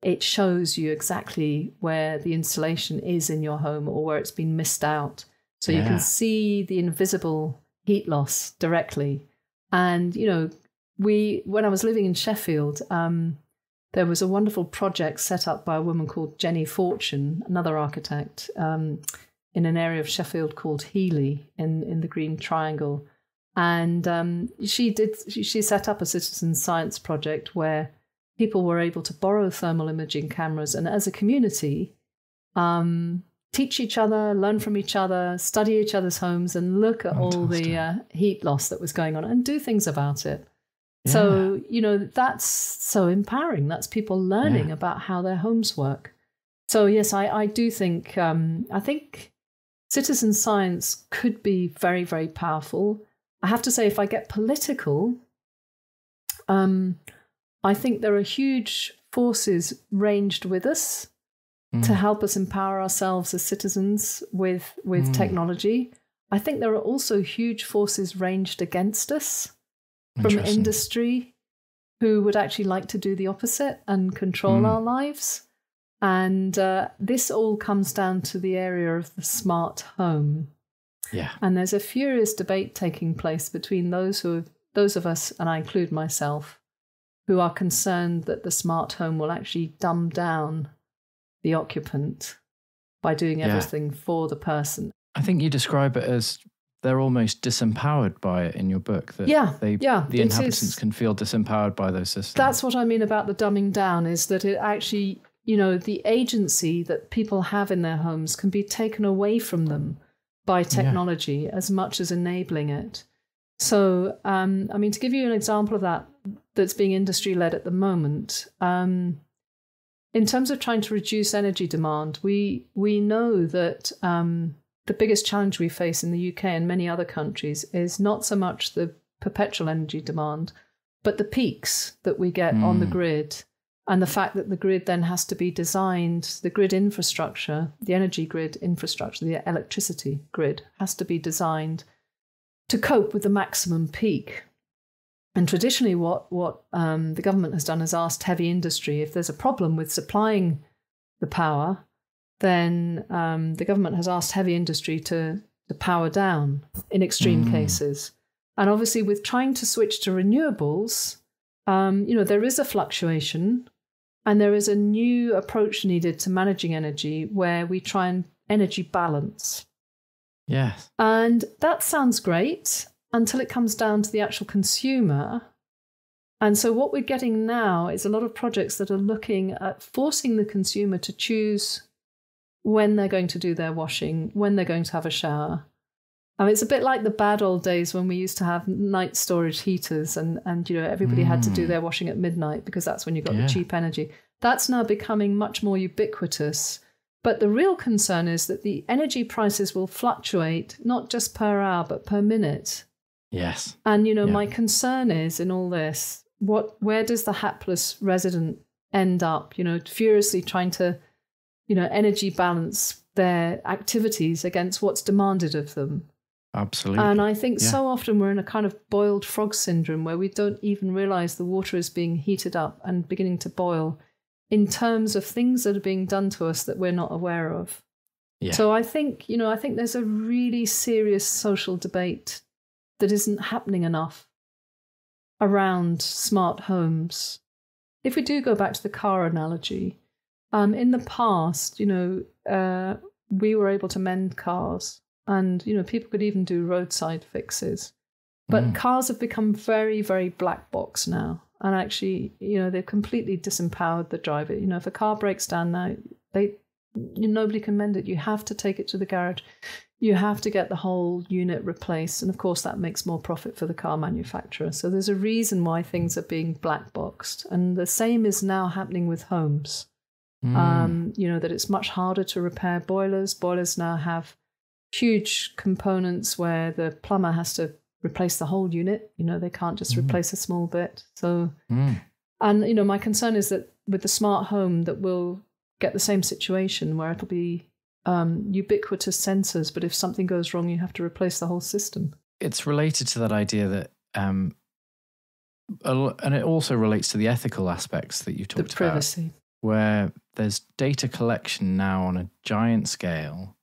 it shows you exactly where the insulation is in your home or where it's been missed out. So yeah. you can see the invisible heat loss directly. And you know we when i was living in sheffield um, there was a wonderful project set up by a woman called jenny fortune another architect um, in an area of sheffield called Heeley in, in the green triangle and um, she did. She set up a citizen science project where people were able to borrow thermal imaging cameras, and as a community, um, teach each other, learn from each other, study each other's homes, and look at Fantastic. all the uh, heat loss that was going on, and do things about it. Yeah. So you know that's so empowering. That's people learning yeah. about how their homes work. So yes, I, I do think um, I think citizen science could be very very powerful. I have to say, if I get political, um, I think there are huge forces ranged with us mm. to help us empower ourselves as citizens with with mm. technology. I think there are also huge forces ranged against us from industry who would actually like to do the opposite and control mm. our lives. And uh, this all comes down to the area of the smart home. Yeah. And there's a furious debate taking place between those who those of us, and I include myself, who are concerned that the smart home will actually dumb down the occupant by doing everything yeah. for the person. I think you describe it as they're almost disempowered by it in your book. That Yeah, they, yeah, the inhabitants is- can feel disempowered by those systems. That's what I mean about the dumbing down is that it actually, you know, the agency that people have in their homes can be taken away from them by technology as much as enabling it. So, um, I mean, to give you an example of that that's being industry led at the moment, um, in terms of trying to reduce energy demand, we we know that um, the biggest challenge we face in the UK and many other countries is not so much the perpetual energy demand, but the peaks that we get on the Mm. grid and the fact that the grid then has to be designed, the grid infrastructure, the energy grid infrastructure, the electricity grid has to be designed to cope with the maximum peak. And traditionally, what, what um, the government has done is asked heavy industry if there's a problem with supplying the power, then um, the government has asked heavy industry to, to power down in extreme Mm. cases. And obviously, with trying to switch to renewables, um, you know, there is a fluctuation and there is a new approach needed to managing energy where we try and energy balance. yes. And that sounds great until it comes down to the actual consumer. And so, what we're getting now is a lot of projects that are looking at forcing the consumer to choose when they're going to do their washing, when they're going to have a shower. I mean, it's a bit like the bad old days when we used to have night storage heaters and, and you know, everybody had to do Mm. their washing at midnight because that's when you got Yeah. the cheap energy. That's now becoming much more ubiquitous. But the real concern is that the energy prices will fluctuate not just per hour, but per minute. Yes. And you know, Yeah. my concern is in all this, what where does the hapless resident end up? You know, furiously trying to, you know, energy balance their activities against what's demanded of them. Absolutely. And I think Yeah. so often we're in a kind of boiled frog syndrome where we don't even realize the water is being heated up and beginning to boil in terms of things that are being done to us that we're not aware of. yeah. So I think, you know, I think there's a really serious social debate that isn't happening enough around smart homes. If we do go back to the car analogy, um, in the past, you know, uh, we were able to mend cars and, you know, people could even do roadside fixes. But Mm. cars have become very, very black box now. And actually, you know, they've completely disempowered the driver. You know, if a car breaks down now, they you, nobody can mend it. You have to take it to the garage. You have to get the whole unit replaced. And of course, that makes more profit for the car manufacturer. So there's a reason why things are being black boxed. And the same is now happening with homes. Mm. Um, you know, that it's much harder to repair boilers. Boilers now have huge components where the plumber has to replace the whole unit. You know, they can't just Mm. replace a small bit. So Mm. and you know, my concern is that with the smart home, that we'll get the same situation where it'll be um, ubiquitous sensors, but if something goes wrong, you have to replace the whole system. it's related to that idea that, um, and it also relates to the ethical aspects that you The talked about, privacy. where there's data collection now on a giant scale,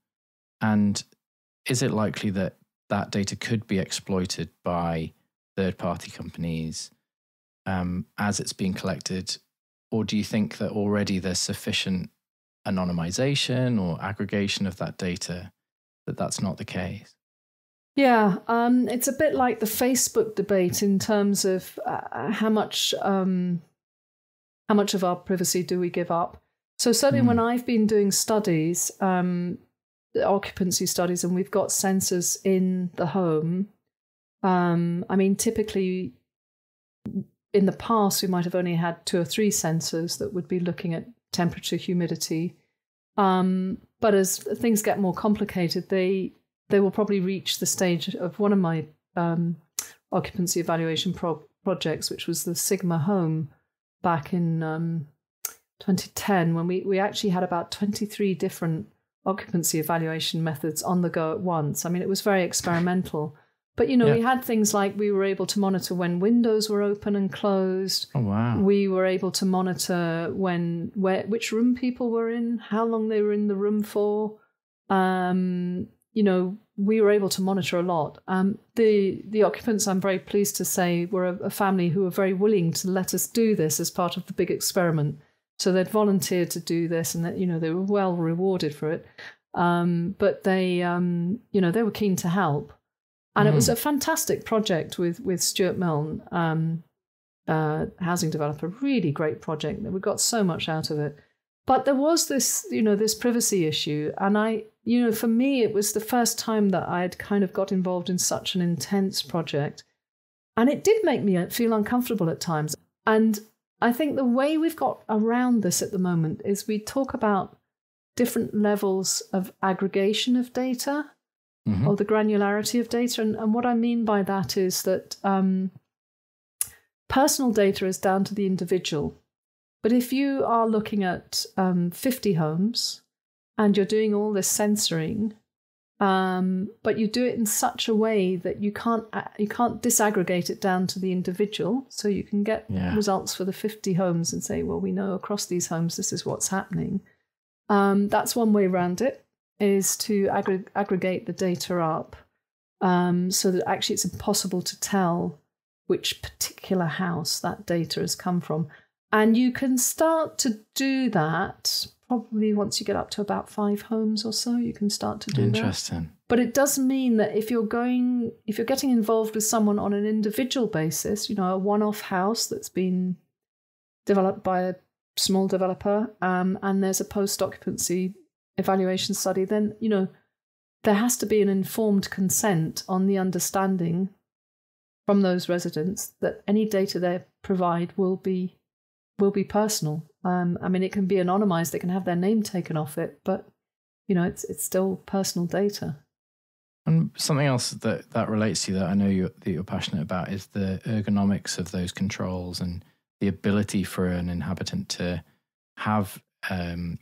and is it likely that that data could be exploited by third-party companies um, as it's being collected, or do you think that already there's sufficient anonymization or aggregation of that data that that's not the case? Yeah, um, it's a bit like the Facebook debate in terms of uh, how much um, how much of our privacy do we give up. So certainly, Mm. when I've been doing studies, um, occupancy studies, and we've got sensors in the home. Um, I mean, typically, in the past, we might have only had two or three sensors that would be looking at temperature, humidity. Um, but as things get more complicated, they they will probably reach the stage of one of my um, occupancy evaluation pro- projects, which was the Sigma Home back in um, 2010, when we, we actually had about 23 different occupancy evaluation methods on the go at once. I mean, it was very experimental. But, you know, Yeah. we had things like we were able to monitor when windows were open and closed. Oh wow! We were able to monitor when where which room people were in, how long they were in the room for. Um, you know, we were able to monitor a lot. Um, the the occupants, I'm very pleased to say, were a, a family who were very willing to let us do this as part of the big experiment. So they'd volunteered to do this, and that you know they were well rewarded for it. Um, but they, um, you know, they were keen to help. And mm. it was a fantastic project with with Stewart Milne, um, uh, housing developer. Really great project. We got so much out of it. But there was this, you know, this privacy issue, and I, you know, for me, it was the first time that I had kind of got involved in such an intense project, and it did make me feel uncomfortable at times. And I think the way we've got around this at the moment is we talk about different levels of aggregation of data mm-hmm. or the granularity of data. And, and, what I mean by that is that um, personal data is down to the individual. But if you are looking at um, 50 homes and you're doing all this censoring, um, but you do it in such a way that you can't uh, you can't disaggregate it down to the individual, so you can get yeah. results for the 50 homes and say, well, we know across these homes this is what's happening. Um, that's one way around it is to aggr- aggregate the data up um, so that actually it's impossible to tell which particular house that data has come from. And you can start to do that probably once you get up to about five homes or so, you can start to do Interesting. that. Interesting. But it does mean that if you're going, if you're getting involved with someone on an individual basis, you know, a one off house that's been developed by a small developer um, and there's a post occupancy evaluation study, then, you know, there has to be an informed consent on the understanding from those residents that any data they provide will be will be personal. Um, I mean, it can be anonymized; they can have their name taken off it, but you know, it's it's still personal data. And something else that that relates to that I know you're, that you're passionate about is the ergonomics of those controls and the ability for an inhabitant to have um,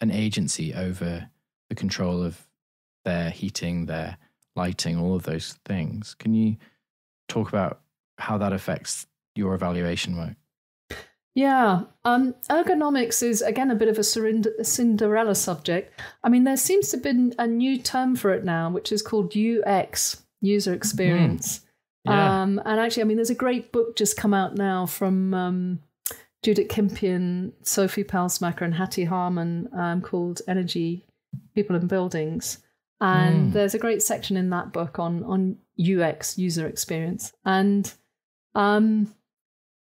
an agency over the control of their heating, their lighting, all of those things. Can you talk about how that affects your evaluation work? Yeah, um, ergonomics is again a bit of a Cinderella subject. I mean, there seems to have been a new term for it now, which is called UX, user experience. Mm. Yeah. Um, and actually, I mean, there's a great book just come out now from um, Judith Kimpian, Sofie Pelsmakers, and Hattie Hartman um, called Energy, People and Buildings. And mm. there's a great section in that book on on UX, user experience. And um,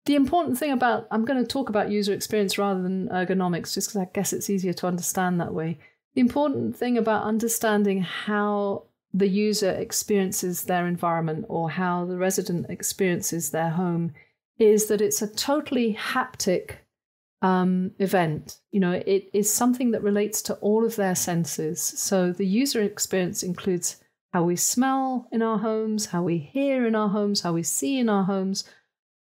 the important thing about I'm going to talk about user experience rather than ergonomics, just because I guess it's easier to understand that way. The important thing about understanding how the user experiences their environment or how the resident experiences their home is that it's a totally haptic um, event. You know, it is something that relates to all of their senses. So the user experience includes how we smell in our homes, how we hear in our homes, how we see in our homes,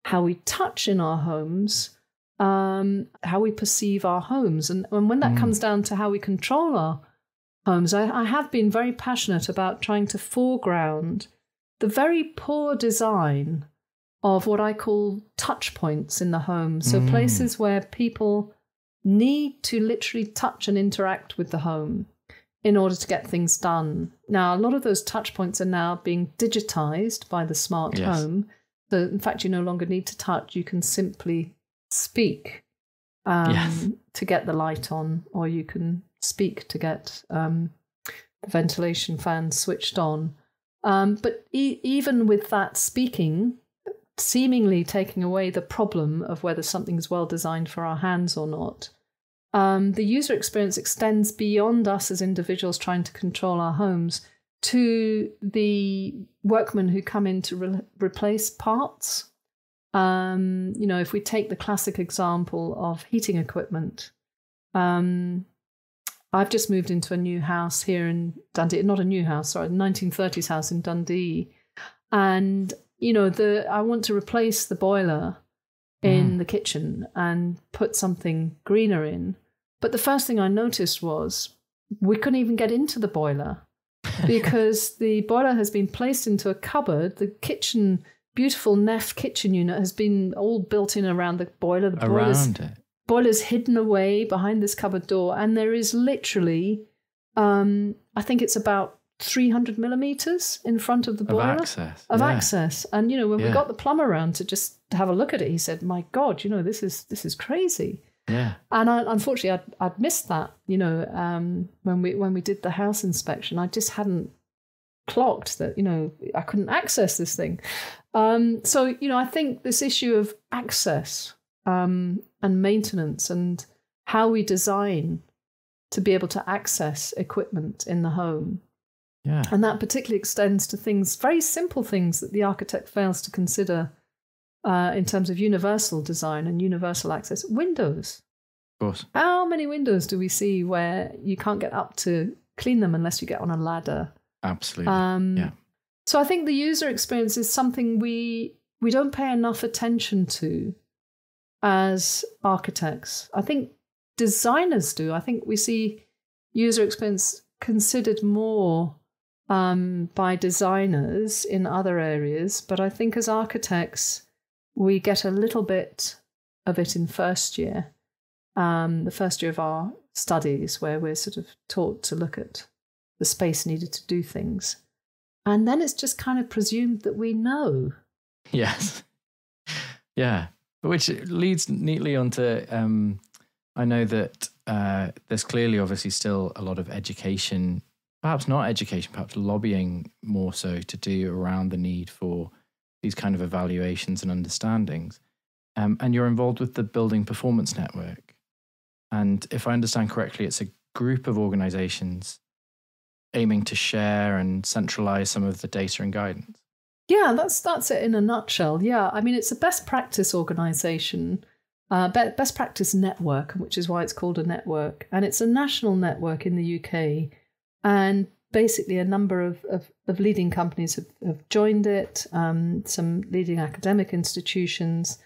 how we touch in our homes, um, how we perceive our homes. And, and when that mm. comes down to how we control our homes, I, I have been very passionate about trying to foreground the very poor design of what I call touch points in the home. So, mm. places where people need to literally touch and interact with the home in order to get things done. Now, a lot of those touch points are now being digitized by the smart yes. home. So, in fact, you no longer need to touch, you can simply speak um, yes. [LAUGHS] to get the light on, or you can speak to get um, the ventilation fan switched on. Um, but e- even with that speaking, seemingly taking away the problem of whether something is well designed for our hands or not, um, the user experience extends beyond us as individuals trying to control our homes to the workmen who come in to re- replace parts. Um, you know, if we take the classic example of heating equipment, um, I've just moved into a new house here in Dundee, not a new house, sorry, a 1930s house in Dundee. And you know, the I want to replace the boiler in mm. the kitchen and put something greener in. But the first thing I noticed was we couldn't even get into the boiler because the boiler has been placed into a cupboard. The kitchen, beautiful Neff kitchen unit, has been all built in around the boiler. The around it. Boiler's hidden away behind this cupboard door, and there is literally, um, I think it's about 300 millimeters in front of the boiler of access. Of yeah. access. And you know, when yeah. we got the plumber around to just have a look at it, he said, "My God, you know, this is this is crazy." Yeah. And I, unfortunately, I'd, I'd missed that. You know, um, when we when we did the house inspection, I just hadn't clocked that you know I couldn't access this thing. Um, so you know, I think this issue of access um, and maintenance and how we design to be able to access equipment in the home. Yeah. And that particularly extends to things, very simple things that the architect fails to consider uh, in terms of universal design and universal access. Windows. Of course. How many windows do we see where you can't get up to clean them unless you get on a ladder? Absolutely. Um, yeah. So I think the user experience is something we we don't pay enough attention to as architects. I think designers do. I think we see user experience considered more um, by designers in other areas, but I think as architects, we get a little bit of it in first year, um, the first year of our studies, where we're sort of taught to look at the space needed to do things. And then it's just kind of presumed that we know. Yes. Yeah. Which leads neatly onto um, I know that uh, there's clearly, obviously, still a lot of education, perhaps not education, perhaps lobbying more so to do around the need for these kind of evaluations and understandings. Um, and you're involved with the Building Performance Network. And if I understand correctly, it's a group of organizations aiming to share and centralize some of the data and guidance. Yeah, that's that's it in a nutshell. Yeah, I mean it's a best practice organization, uh, best practice network, which is why it's called a network, and it's a national network in the UK, and basically a number of, of, of leading companies have, have joined it, um, some leading academic institutions,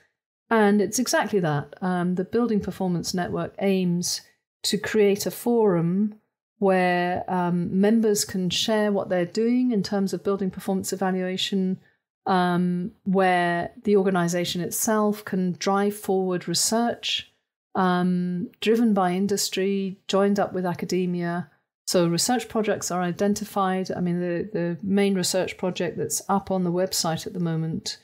and it's exactly that. Um, the Building Performance Network aims to create a forum where um, members can share what they're doing in terms of building performance evaluation, um, where the organization itself can drive forward research um, driven by industry, joined up with academia. So research projects are identified. I mean, the, the main research project that's up on the website at the moment,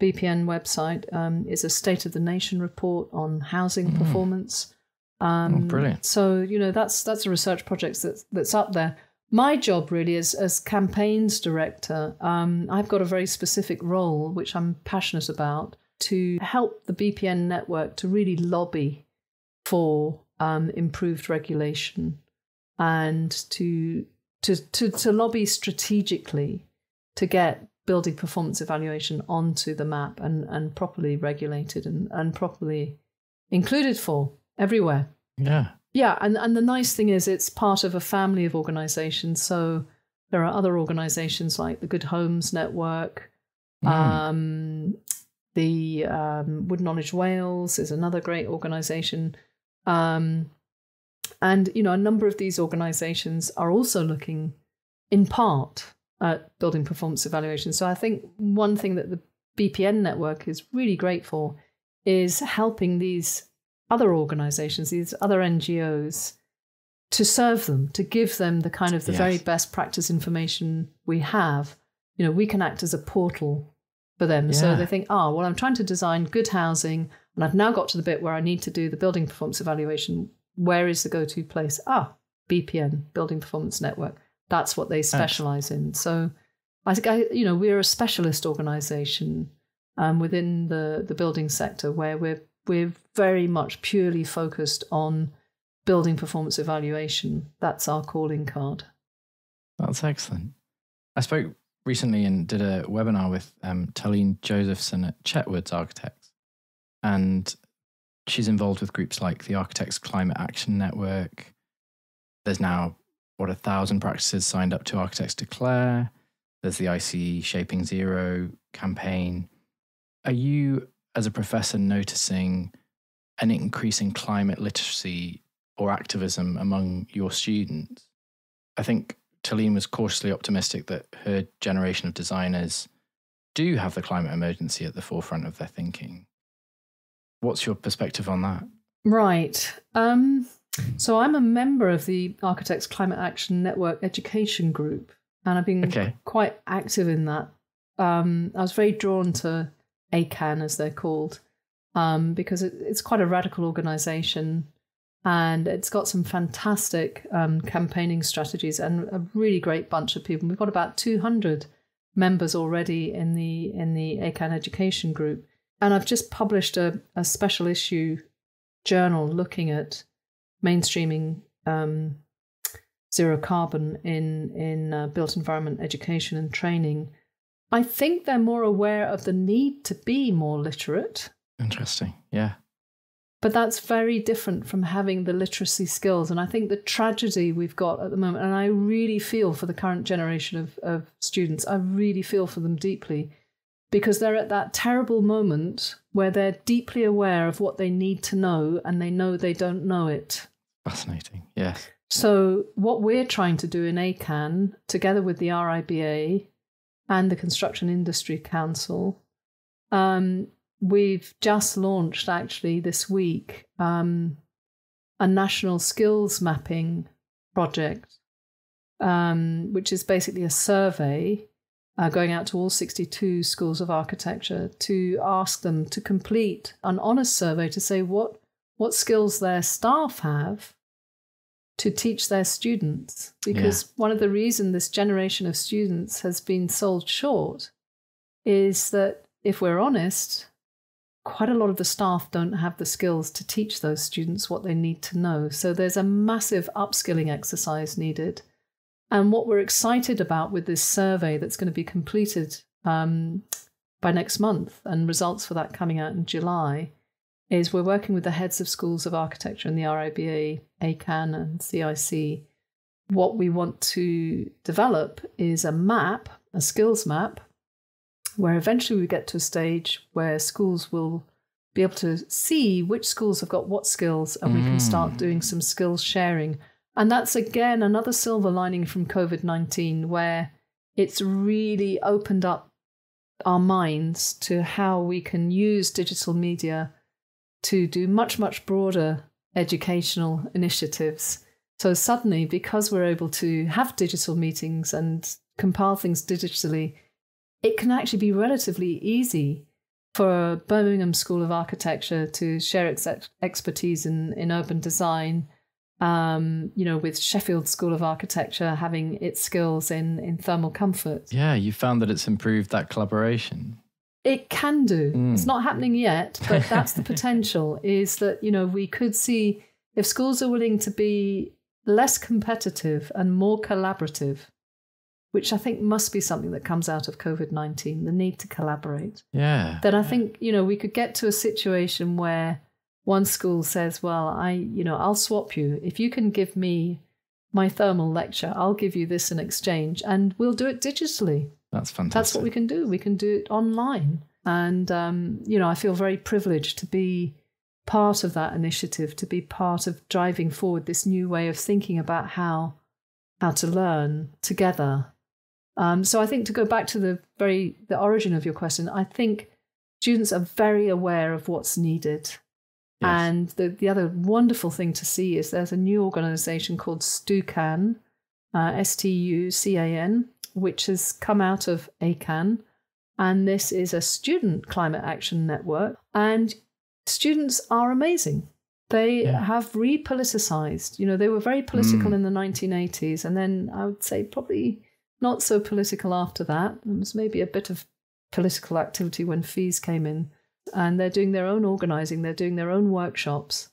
BPN website, um, is a State of the Nation report on housing mm. performance. Um, oh, brilliant! So you know that's that's a research project that's that's up there. My job really is as campaigns director. Um, I've got a very specific role which I'm passionate about to help the BPN network to really lobby for um, improved regulation and to, to to to lobby strategically to get building performance evaluation onto the map and, and properly regulated and, and properly included for everywhere. Yeah. Yeah, and, and the nice thing is it's part of a family of organizations. So there are other organizations like the Good Homes Network, mm. um, the um, Wood Knowledge Wales is another great organization. Um, and, you know, a number of these organizations are also looking in part at building performance evaluation. So I think one thing that the BPN network is really great for is helping these other organizations, these other NGOs, to serve them, to give them the kind of the yes. very best practice information we have. You know, we can act as a portal for them. Yeah. So they think, oh, well, I'm trying to design good housing, and I've now got to the bit where I need to do the building performance evaluation. Where is the go to place? Ah, BPN, Building Performance Network. That's what they specialize in. So I think, I, you know, we're a specialist organization um, within the, the building sector where we're we're very much purely focused on building performance evaluation. That's our calling card. That's excellent. I spoke recently and did a webinar with um, Talene Josephson at Chetwoods Architects. And she's involved with groups like the Architects Climate Action Network. There's now, what, a thousand practices signed up to Architects Declare. There's the ICE Shaping Zero campaign. Are you as a professor noticing an increase in climate literacy or activism among your students? I think Talene was cautiously optimistic that her generation of designers do have the climate emergency at the forefront of their thinking. What's your perspective on that? Right. Um, so I'm a member of the Architects Climate Action Network Education Group, and I've been okay. quite active in that. Um, I was very drawn to ACAN, as they're called, um, because it, it's quite a radical organization. And it's got some fantastic um, campaigning strategies and a really great bunch of people. We've got about 200 members already in the in the ACAN education group. And I've just published a, a special issue journal looking at mainstreaming um, zero carbon in in uh, built environment education and training. I think they're more aware of the need to be more literate. Interesting. Yeah. But that's very different from having the literacy skills. And I think the tragedy we've got at the moment, and I really feel for the current generation of, of students, I really feel for them deeply because they're at that terrible moment where they're deeply aware of what they need to know and they know they don't know it. Fascinating. Yes. So, what we're trying to do in ACAN, together with the RIBA and the Construction Industry Council, um, we've just launched actually this week um, a national skills mapping project, um, which is basically a survey uh, going out to all 62 schools of architecture to ask them to complete an honest survey to say what, what skills their staff have to teach their students. Because yeah. one of the reasons this generation of students has been sold short is that if we're honest, quite a lot of the staff don't have the skills to teach those students what they need to know. So there's a massive upskilling exercise needed. And what we're excited about with this survey that's going to be completed um, by next month and results for that coming out in July is we're working with the heads of schools of architecture in the RIBA, ACAN, and CIC. What we want to develop is a map, a skills map, where eventually we get to a stage where schools will be able to see which schools have got what skills and we can start mm. doing some skills sharing. And that's again another silver lining from COVID 19 where it's really opened up our minds to how we can use digital media to do much, much broader educational initiatives. So suddenly, because we're able to have digital meetings and compile things digitally, it can actually be relatively easy for Birmingham School of Architecture to share its expertise in, in urban design, um, you know, with Sheffield School of Architecture having its skills in, in thermal comfort. Yeah, you found that it's improved that collaboration. It can do. Mm. It's not happening yet, but that's the [LAUGHS] potential is that, you know, we could see if schools are willing to be less competitive and more collaborative, which I think must be something that comes out of COVID 19, the need to collaborate. Yeah. Then I think, you know, we could get to a situation where one school says, well, I, you know, I'll swap you. If you can give me my thermal lecture, I'll give you this in exchange and we'll do it digitally. That's fantastic. That's what we can do. We can do it online. And, um, you know, I feel very privileged to be part of that initiative, to be part of driving forward this new way of thinking about how how to learn together um, so I think to go back to the very the origin of your question, I think students are very aware of what's needed. Yes. And the, the other wonderful thing to see is there's a new organization called STUCAN, uh, S T U C A N, which has come out of ACAN. And this is a student climate action network. And students are amazing. They yeah. have repoliticized. You know, they were very political mm. in the 1980s. And then I would say probably not so political after that. There was maybe a bit of political activity when fees came in. And they're doing their own organizing, they're doing their own workshops,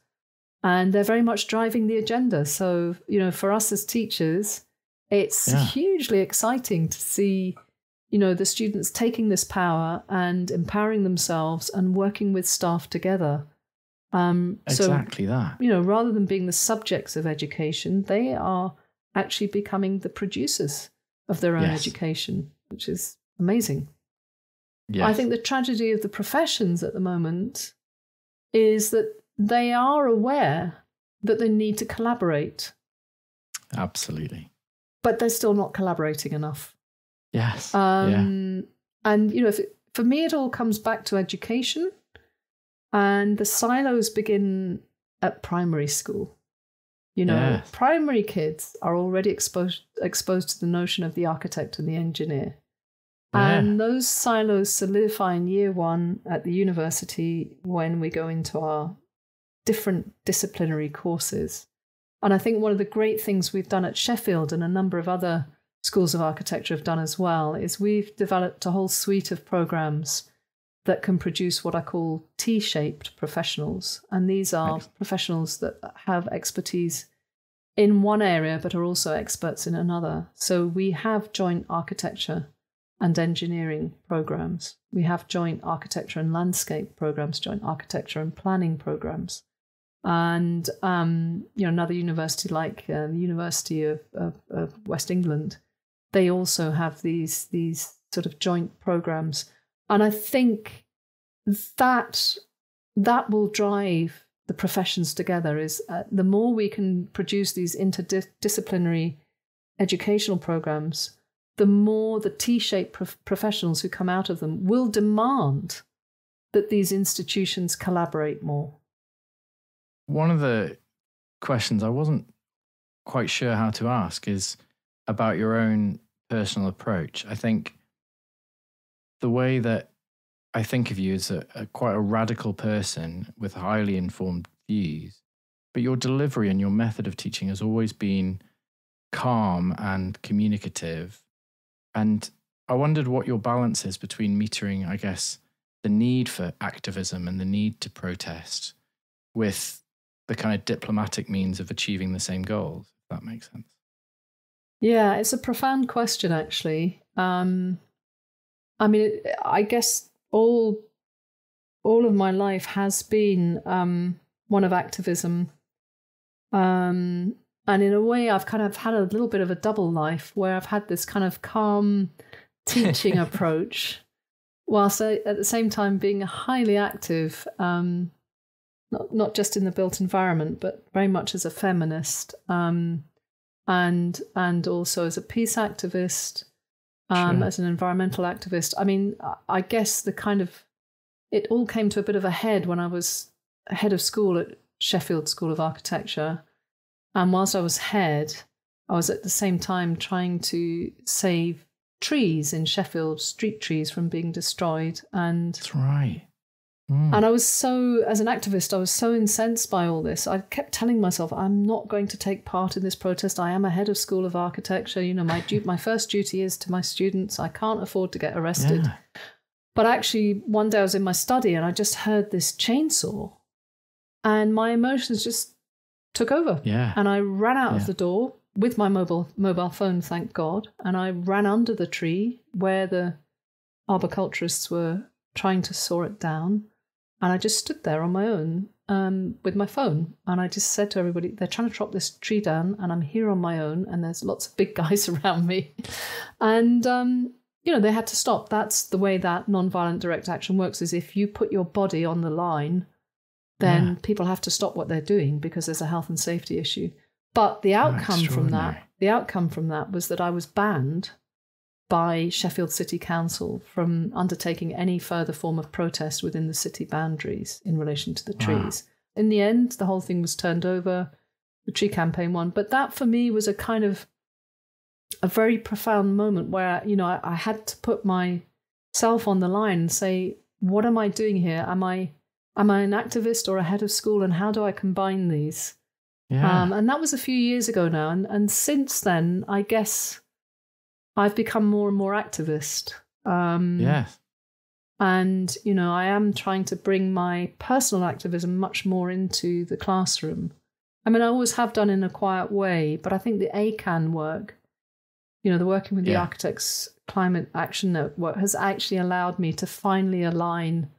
and they're very much driving the agenda. So, you know, for us as teachers, it's yeah. hugely exciting to see, you know, the students taking this power and empowering themselves and working with staff together. Um, exactly so, that. You know, rather than being the subjects of education, they are actually becoming the producers of their own yes. education, which is amazing. Yes. I think the tragedy of the professions at the moment is that they are aware that they need to collaborate. Absolutely. But they're still not collaborating enough. Yes. Um, yeah. And, you know, it, for me, it all comes back to education. And the silos begin at primary school. You know, yes. primary kids are already exposed exposed to the notion of the architect and the engineer. Yeah. And those silos solidify in year one at the university when we go into our different disciplinary courses. And I think one of the great things we've done at Sheffield and a number of other schools of architecture have done as well is we've developed a whole suite of programs that can produce what I call T shaped professionals. And these are Thanks. professionals that have expertise in one area but are also experts in another. So we have joint architecture and engineering programs. We have joint architecture and landscape programs, joint architecture and planning programs. And um, you know, another university like uh, the University of, of, of West England, they also have these these sort of joint programs and I think that that will drive the professions together. Is uh, the more we can produce these interdisciplinary educational programs, the more the T-shaped prof- professionals who come out of them will demand that these institutions collaborate more. One of the questions I wasn't quite sure how to ask is about your own personal approach. I think the way that I think of you as a, a, quite a radical person with highly informed views, but your delivery and your method of teaching has always been calm and communicative. And I wondered what your balance is between metering, I guess, the need for activism and the need to protest with the kind of diplomatic means of achieving the same goals, if that makes sense. Yeah, it's a profound question, actually. Um, I mean, I guess all all of my life has been um, one of activism, um, and in a way, I've kind of had a little bit of a double life where I've had this kind of calm [LAUGHS] teaching approach, whilst at the same time being a highly active. Um, not not just in the built environment, but very much as a feminist, um, and and also as a peace activist, um, sure. as an environmental activist. I mean, I guess the kind of it all came to a bit of a head when I was head of school at Sheffield School of Architecture. And whilst I was head, I was at the same time trying to save trees in Sheffield, street trees from being destroyed. And that's right. Mm. And I was so, as an activist, I was so incensed by all this. I kept telling myself, I'm not going to take part in this protest. I am a head of School of Architecture. You know, my du- my first duty is to my students. I can't afford to get arrested. Yeah. But actually, one day I was in my study and I just heard this chainsaw, and my emotions just took over. Yeah. And I ran out yeah. of the door with my mobile mobile phone, thank God, and I ran under the tree where the arboriculturists were trying to saw it down. And I just stood there on my own um, with my phone. And I just said to everybody, they're trying to chop this tree down, and I'm here on my own, and there's lots of big [LAUGHS] guys around me. And, um, you know, they had to stop. That's the way that nonviolent direct action works is if you put your body on the line, then yeah. people have to stop what they're doing because there's a health and safety issue. But the outcome oh, from that, the outcome from that was that I was banned by Sheffield City Council from undertaking any further form of protest within the city boundaries in relation to the trees. Wow. In the end, the whole thing was turned over. The tree campaign won. But that for me was a kind of a very profound moment where, you know, I, I had to put myself on the line and say, what am I doing here? Am I am I an activist or a head of school and how do I combine these? Yeah. Um, and that was a few years ago now. And, and since then, I guess I've become more and more activist. Um, yes. And, you know, I am trying to bring my personal activism much more into the classroom. I mean, I always have done in a quiet way, but I think the ACAN work, you know, the working with yeah. the Architects Climate Action Network has actually allowed me to finally align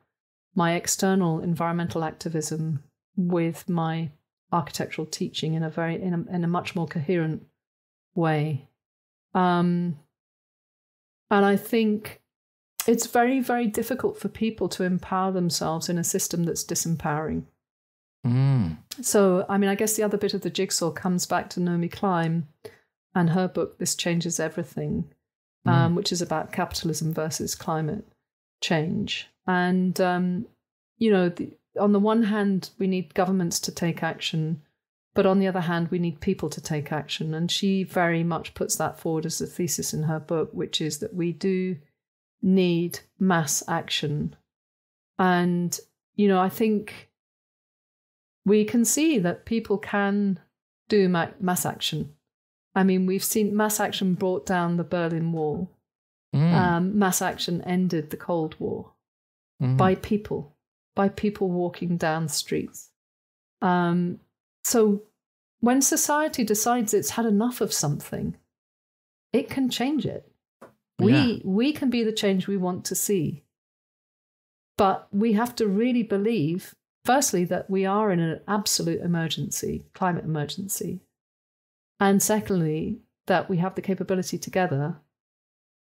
my external environmental activism with my architectural teaching in a very in a, in a much more coherent way. Um, and I think it's very, very difficult for people to empower themselves in a system that's disempowering. Mm. So, I mean, I guess the other bit of the jigsaw comes back to Naomi Klein and her book, This Changes Everything, mm. um, which is about capitalism versus climate change. And, um, you know, the, on the one hand, we need governments to take action but on the other hand, we need people to take action. And she very much puts that forward as a thesis in her book, which is that we do need mass action. And, you know, I think we can see that people can do mass action. I mean, we've seen mass action brought down the Berlin Wall. Mm. Um, mass action ended the Cold War mm. by people, by people walking down streets. Um, so when society decides it's had enough of something, it can change it. We yeah. we can be the change we want to see. But we have to really believe, firstly, that we are in an absolute emergency, climate emergency. And secondly, that we have the capability together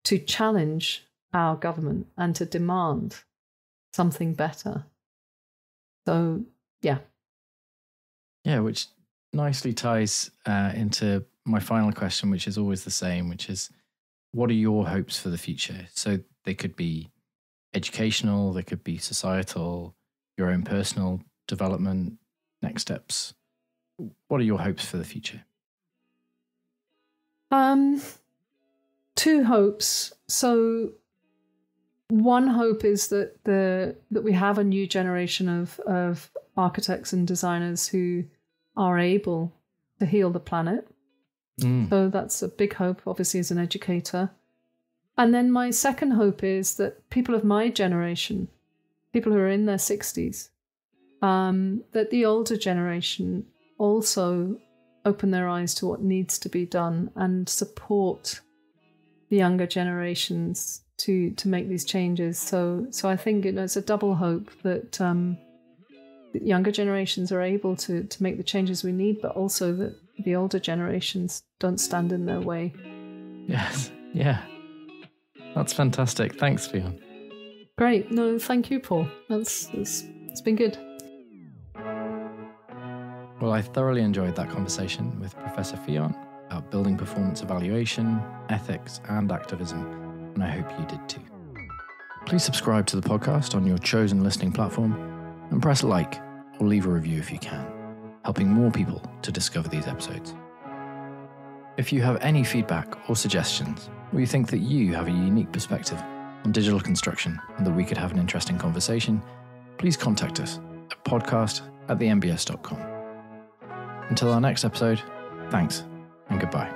to challenge our government and to demand something better. So, yeah. Yeah, which nicely ties uh, into my final question, which is always the same, which is what are your hopes for the future? So they could be educational, they could be societal, your own personal development, next steps. What are your hopes for the future? Um, two hopes. So one hope is that the that we have a new generation of of architects and designers who are able to heal the planet. Mm. So that's a big hope, obviously, as an educator. And then my second hope is that people of my generation, people who are in their 60s, um, that the older generation also open their eyes to what needs to be done and support the younger generations to to make these changes. So so I think you know, it's a double hope that um, younger generations are able to to make the changes we need, but also that the older generations don't stand in their way. Yes, yeah, that's fantastic. Thanks, Fionn. Great. No, thank you, Paul. That's, that's it's been good. Well, I thoroughly enjoyed that conversation with Professor Fionn about building performance evaluation, ethics, and activism, and I hope you did too. Please subscribe to the podcast on your chosen listening platform and press like or leave a review if you can, helping more people to discover these episodes. If you have any feedback or suggestions, or you think that you have a unique perspective on digital construction and that we could have an interesting conversation, please contact us at podcast at thenbs.com. Until our next episode, thanks and goodbye.